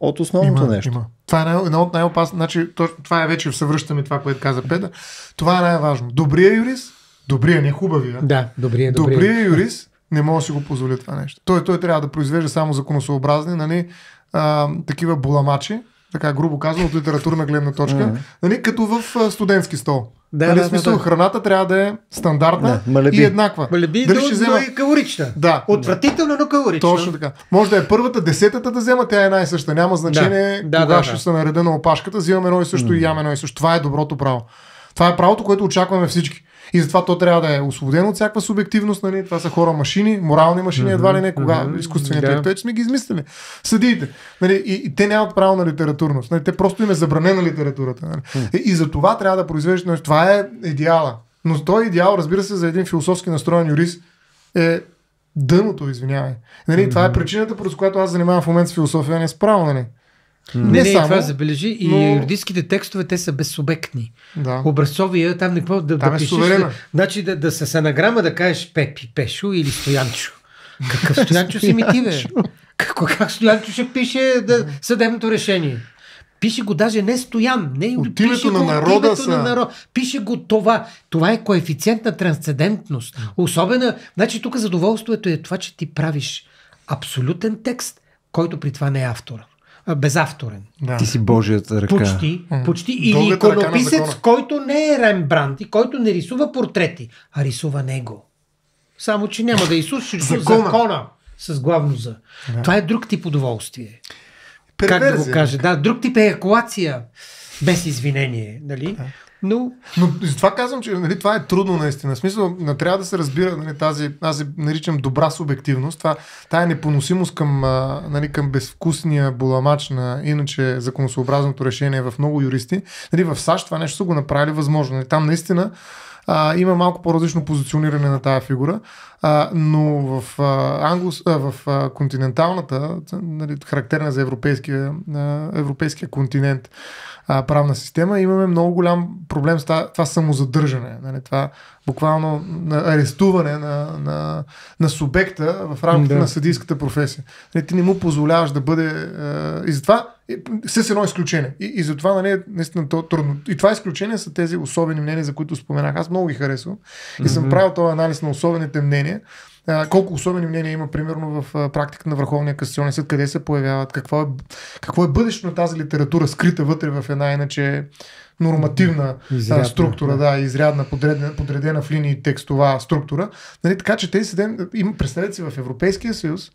от основното има, нещо. Има. Това е едно от най-опасно. Значи, това е вече съвръщаме това, което каза Педа. Това е най-важно. Добрия юрист, добрия, не хубавия. Да, добрия, добрия. Добрия юрист не може да си го позволи това нещо. Той, той трябва да произвежда само законосъобразни, нали, а, такива буламачи, така грубо казано, от литературна гледна точка, mm-hmm. нали, като в студентски стол. Да, нали, да, смисъл, да, да. храната трябва да е стандартна да, и еднаква. Малеби, Дали ще взема... и калорична. Да. Отвратително, но калорична. Точно така. Може да е първата, десетата да взема, тя е една и съща. Няма значение да. кога да, ще да. се нареда на опашката, взимаме едно и също mm. и ям едно и също. Това е доброто право. Това е правото, което очакваме всички. И затова то трябва да е освободено от всякаква субективност. Нали? Това са хора машини, морални машини, едва ли не кога mm-hmm. изкуственият интелект. Yeah. сме ги измислили. Съдиите. Нали? И, и, те нямат право на литературност. Нали? Те просто им е забранена литературата. Нали? Mm. И, и за това трябва да произвеждат. Нали? Това е идеала. Но този идеал, разбира се, за един философски настроен юрист е дъното, извинявай. Нали, mm-hmm. Това е причината, поради която аз занимавам в момента с философия, не с право. Нали. Не, не, не само, това забележи. И но... юридическите текстове, те са безсубектни. Да. Образцовия, там не какво да, там да е пишеш. Да, значи да, да се санаграма да кажеш Пепи, Пешо или Стоянчо. Какъв Стоянчо си ми ти, бе? Как, как Стоянчо ще пише да, съдебното решение? Пише го даже не Стоян, не от пише на го народа са... на народ. Пише го това. Това е коефициент на трансцендентност. Особено, значи тук задоволството е това, че ти правиш абсолютен текст, който при това не е автора безавторен. Да. Ти си Божията ръка. Почти. почти. Или иконописец, който не е Рембрандт и който не рисува портрети, а рисува него. Само, че няма да изслушаш закона. закона с главно за. Да. Това е друг тип удоволствие. Перверзия. Как да го кажа? Да, друг тип еякулация. Без извинение. Нали? Да. Но... Но това казвам, че нали, това е трудно наистина. В смисъл, не трябва да се разбира нали, тази, аз наричам добра субективност. Това, тая непоносимост към, нали, към безвкусния буламач на иначе законосообразното решение в много юристи. Нали, в САЩ това нещо са го направили възможно. Нали, там наистина а, има малко по-различно позициониране на тази фигура, а, но в, а, англос, а, в а, континенталната, нали, характерна за европейския, а, европейския континент, а, правна система, имаме много голям проблем с това, това самозадържане. Нали? Това буквално на арестуване на, на, на субекта в рамките да. на съдийската професия. Нали? Ти не му позволяваш да бъде... А, и затова с едно изключение. И, и затова нали, наистина то, трудно. И това изключение са тези особени мнения, за които споменах. Аз много ги харесвам. И съм правил този анализ на особените мнения колко особени мнения има, примерно, в практика на Върховния касационен съд, къде се появяват, какво е, какво е бъдещето на тази литература, скрита вътре в една иначе нормативна изрядна, структура, да, да изрядна, подредена, подредена в линии текстова структура. Нали, така че тези седем, им, представете си в Европейския съюз,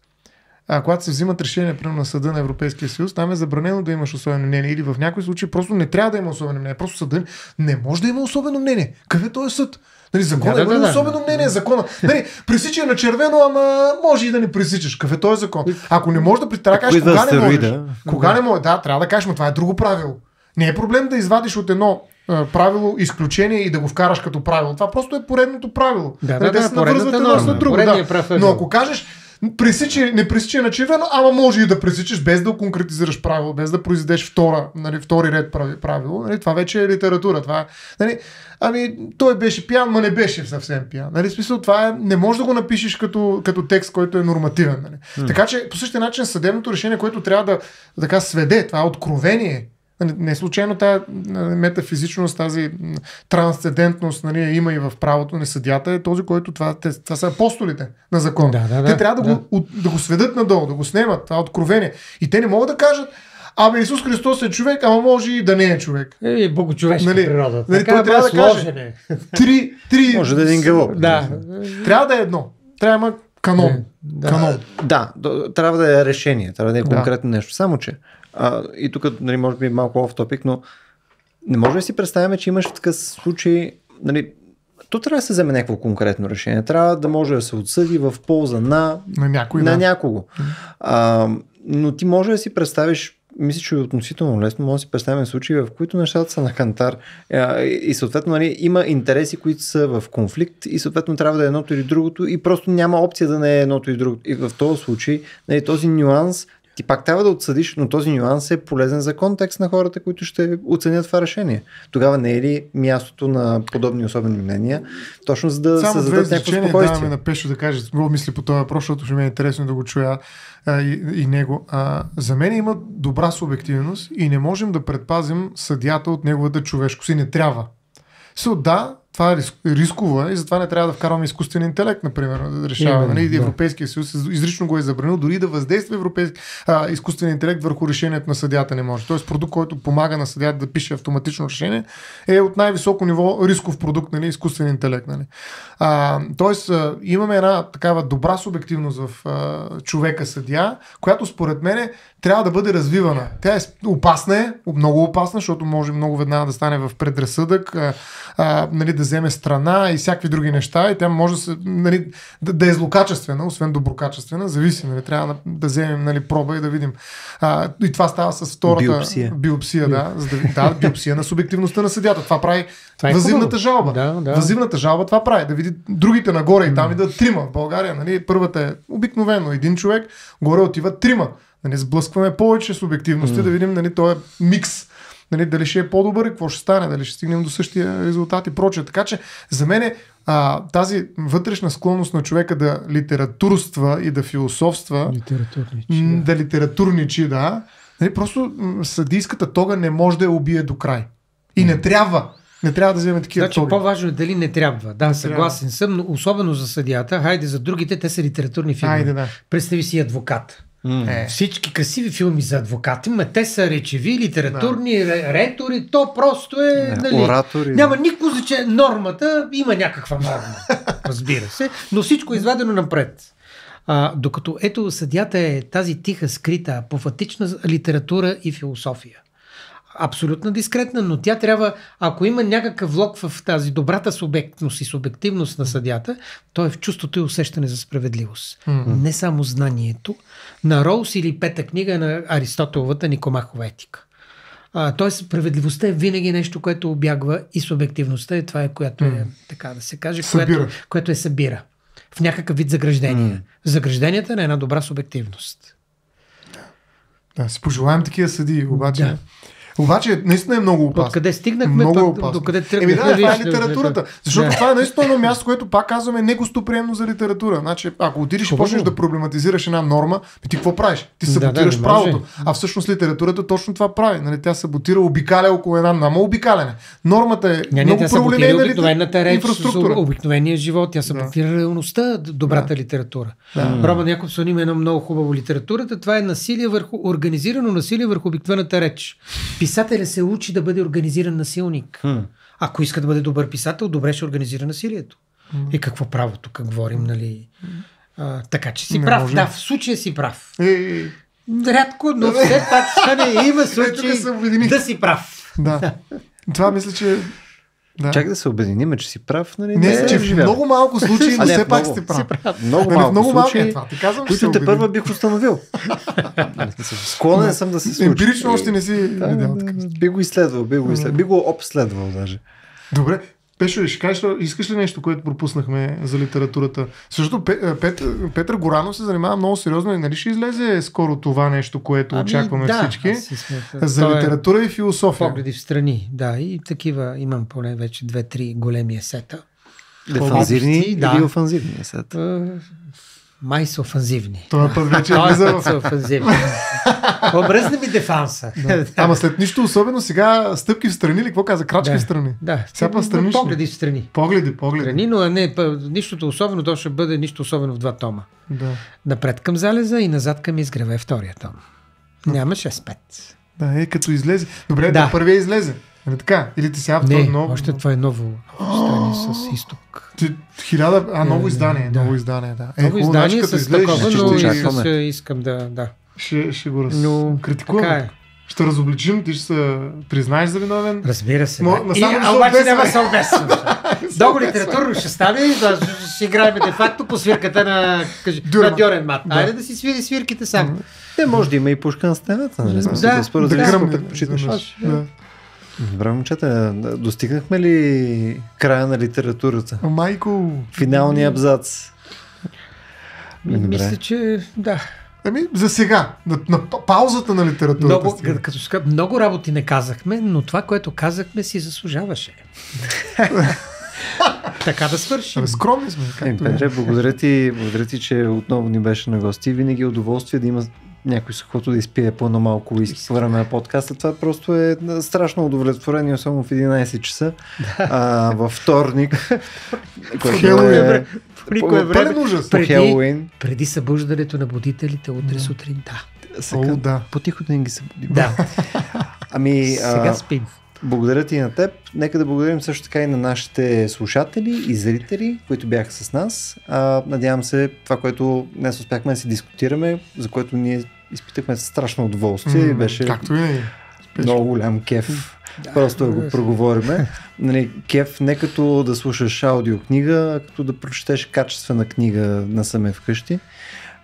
а, когато се взимат решения примерно, на съда на Европейския съюз, там е забранено да имаш особено мнение. Или в някои случаи просто не трябва да има особено мнение. Просто съда не може да има особено мнение. Къде е съд? Нали, закон да, е да, да, особено мнение закона. Нали, пресича на червено, ама може и да не пресичаш. Какъв е този закон? Ако не можеш да да кажеш кога не можеш. Кога не можеш? Да, трябва да кажеш, но това е друго правило. Не е проблем да извадиш от едно правило изключение и да го вкараш като правило. Това просто е поредното правило. Да, нали, да, да, да, се навързват едно след друго. Да. Но ако кажеш, пресича, не пресича на червено, ама може и да пресичаш без да конкретизираш правило, без да произведеш втора, нали, втори ред правило. Нали, това вече е литература. Това, нали, ами, той беше пиян, но не беше съвсем пиян. Нали, смисъл, това е, не можеш да го напишеш като, като текст, който е нормативен. Нали. Mm. Така че, по същия начин, съдебното решение, което трябва да така сведе, това е откровение, не случайно тази метафизичност, тази трансцендентност нали, има и в правото на съдята е този, който това, те, това са апостолите на закон. Да, да, те да, трябва да, да. Го, да го сведат надолу, да го снемат, това откровение. И те не могат да кажат, Абе, Исус Христос е човек, ама може и да не е човек. Е, богочовешка Нали, природа. нали, така, той трябва да каже. е. Три, три. Може да е един гълъб. Да. Трябва да е едно. Трябва да има канон. Да. Канон. Да, трябва да е решение, трябва да е Да. конкретно нещо. Само, че а, и тук, нали, може би малко оф топик, но не може да си представяме, че имаш такъв случай, нали, то трябва да се вземе някакво конкретно решение. Трябва да може да се отсъди в полза на, На някой, на да. някого. А, но ти може да си представиш, мисля, че е относително лесно, може да си представим случаи, в които нещата са на кантар и, и съответно нали, има интереси, които са в конфликт и съответно трябва да е едното или другото и просто няма опция да не е едното или другото. И в този случай нали, този нюанс ти пак трябва да отсъдиш, но този нюанс е полезен за контекст на хората, които ще оценят това решение. Тогава не е ли мястото на подобни особени мнения, точно за да Само създадат някакво спокойствие? даваме на Пешо да каже какво мисли по този въпрос, защото ще ми е интересно да го чуя а, и, и него. А, за мен има добра субективност и не можем да предпазим съдята от неговата човешкост и не трябва. Со, да, това е риск, рисково е и затова не трябва да вкарваме изкуствен интелект, например, да решава. Именно, Нали? да. Европейския съюз изрично го е забранил, дори да въздейства европейски, а, изкуствен интелект върху решението на съдята не може. Тоест продукт, който помага на съдята да пише автоматично решение, е от най-високо ниво рисков продукт, нали? изкуствен интелект. Нали? А, тоест а, имаме една такава добра субективност в а, човека съдия, която според мен трябва да бъде развивана. Тя е опасна е, много опасна, защото може много веднага да стане в предразсъдък, а, а, нали, да вземе страна и всякакви други неща и тя може да, се, нали, да, да е злокачествена, освен доброкачествена, зависи, нали, трябва да, да вземем нали, проба и да видим. А, и това става с втората Биопсия. биопсия да, за да, да, биопсия на субективността на съдята. Това прави Това е въззивната хубаво. жалба. Да, да. Въззивната жалба това прави. Да види другите нагоре и там идват трима. В България, нали, първата е обикновено един човек, горе отиват трима. Нали, сблъскваме повече субективности, да видим нали, този микс. Нали, дали ще е по-добър и какво ще стане, дали ще стигнем до същия резултат и прочее. Така че за мен а, тази вътрешна склонност на човека да литературства и да философства, Литературни. м, да литературничи, да, нали, просто съдийската тога не може да я убие до край. И не трябва. Не трябва да вземе такива Значи тоги. по-важно е дали не трябва. Да, съгласен съм, но особено за съдията. Хайде за другите, те са литературни филми. Айде, да. Представи си адвокат. Е. Всички красиви филми за адвокати, ма те са речеви, литературни, да. ретори, то просто е... Да, нали, оратори, да. Няма никакво значение. Нормата има някаква норма, (laughs) разбира се, но всичко е изведено напред. А, докато ето съдята е тази тиха, скрита, апофатична литература и философия. Абсолютно дискретна, но тя трябва, ако има някакъв влог в тази добрата субектност и субективност на съдята, то е в чувството и усещане за справедливост. Mm-hmm. Не само знанието. На Роуз или пета книга на Аристотеловата Никомахова етика. А, тоест, справедливостта е винаги нещо, което обягва и субективността е това, е, което е, така да се каже, Събира. което, което е събира в някакъв вид заграждение. Mm. Загражденията на една добра субективност. Да, си пожелаем такива съдии, обаче. Да. Да. Обаче, наистина е много опасно. Откъде стигнахме, много е опасно. докъде Еми тръгнахме, да, това е литературата. да. Защото Да. това е наистина едно място, което пак казваме негостоприемно за литература. Значи, ако отидеш и почнеш да проблематизираш една норма, ти какво правиш? Ти Да, да, саботираш не правото. А всъщност литературата точно това прави. Нали, тя саботира, обикаля около една нама обикаляне. Нормата е Не, не, много саботира праволинейна обикновената реч, инфраструктура. обикновения живот, тя саботира да. реалността, добрата да. литература. Да. Робън Якобсон има едно много хубаво литературата, това е насилие върху, организирано насилие върху обикновената реч. Писателя се учи да бъде организиран насилник. Хм. Ако иска да бъде добър писател, добре ще организира насилието. И какво право тук говорим, нали? А, така че си Не прав. може. Да, в случая си прав. Е, е, е. Рядко, но все пак стане, има (laughs) обединих. да си прав. Да. (laughs) Това мисля, че... Да. Чак да се обединим, че си прав, нали? Не, се че в много малко случаи, (laughs) но все пак много. сте прав. Много Нали, в малко, много малко. Е, това ти казвам, които те първа бих установил. (laughs) Склонен съм да се случи. Емпирично още не си Да, видял да, така. би го изследвал, би го изследвал, би го обследвал даже. Добре. Пешо, ще кажеш, ли- искаш ли нещо, което пропуснахме за литературата? Също Пет, Пет, Петър Горанов се занимава много сериозно и нали ще излезе скоро това нещо, което очакваме Ами, да, всички? За е литература и философия. Погледи в страни, да, и такива имам поне вече две-три големи есета. Дефанзивни Да. или офанзивни сет. Е, Май са офанзивни. Това път вече Той влиза са офанзивни. Обръзна ми дефанса. Ама след нищо особено сега стъпки в страни или какво каза? Крачки Да. в страни. Да, Сега па страни погледи в страни. Погледи, погледи. Страни, но не, па, нищото особено, то ще бъде нищо особено в два тома. Да. Напред към залеза и назад към изгреве втория том. Няма 6-5. Да, е като излезе. Добре, Да. да. първия излезе. Нали така? Или ти сега Не, втори ново? още това е ново стане с (gasps) изток. Ти, хиляда, а, ново Е, издание, да. ново издание, да. Ново хубаво, издание значи, като с излезеш, такова, ще, но ще и изчакваме. с, искам да, да. ще, ще го раз... Но критикуваме. така е. Ще разобличим, ти ще се признаеш за виновен. Разбира се. Но- да. И, а да се обаче няма да се обесвам. Много литературно ще стане, да, ще играем де факто по свирката на, кажи, на Дьорен Мат. Да. Айде да си свири свирките сам. Не, може да има и пушка на стената, нали? Да, да, споразумеш, да. ако гръмне предпочиташ. изведнъж. Да. Добре, момчета, достигнахме ли края на литературата? Майко, Финалния абзац. Ми, добре. Мисля, че да. ами за сега, на, на па- паузата на литературата. Много, стига. като ска, много работи не казахме, но това, което казахме, си заслужаваше. (laughs) така да свършим. Абе, скромни сме. Е. Петре, благодаря ти, благодаря ти, че отново ни беше на гости. Винаги е удоволствие да има някой с когото да изпие по-на малко уиски по време на подкаста. Това просто е страшно удовлетворение, особено в 11 часа. А, във вторник. (laughs) който Хелуин. е никое Пълен време. ужас. Преди, Хелуин. преди събуждането на будителите утре Да. сутринта. Сега, О, да. По-тихо да не ги събудим. Да, (laughs) Ами, сега а, спим. Благодаря ти и на теб. Нека да благодарим също така и на нашите слушатели и зрители, които бяха с нас. А, надявам се това, което днес успяхме да си дискутираме, за което ние изпитахме страшно удоволствие и М, беше Както винаги. много голям кеф. Просто да го проговориме. Нали, кеф не като да слушаш аудиокнига, а като да прочетеш качествена книга насаме вкъщи.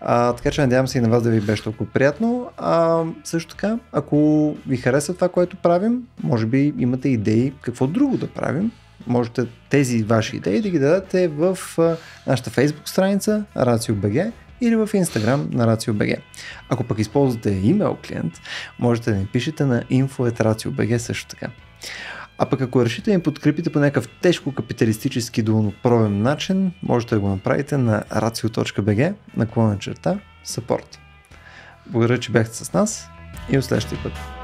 А, така че надявам се и на вас да ви беше толкова приятно. А, също така, ако ви харесва това, което правим, може би имате идеи какво друго да правим. Можете тези ваши идеи да ги дадете в нашата Facebook страница RACIO.BG или в Instagram на RACIO.BG. Ако пък използвате имейл клиент, можете да ни пишете на info.racio.bg също така. А пък ако решите да ни подкрепите по някакъв тежко капиталистически долнопробен начин, можете да го направите на racio.bg наклона черта support. Благодаря, че бяхте с нас и до следващия път.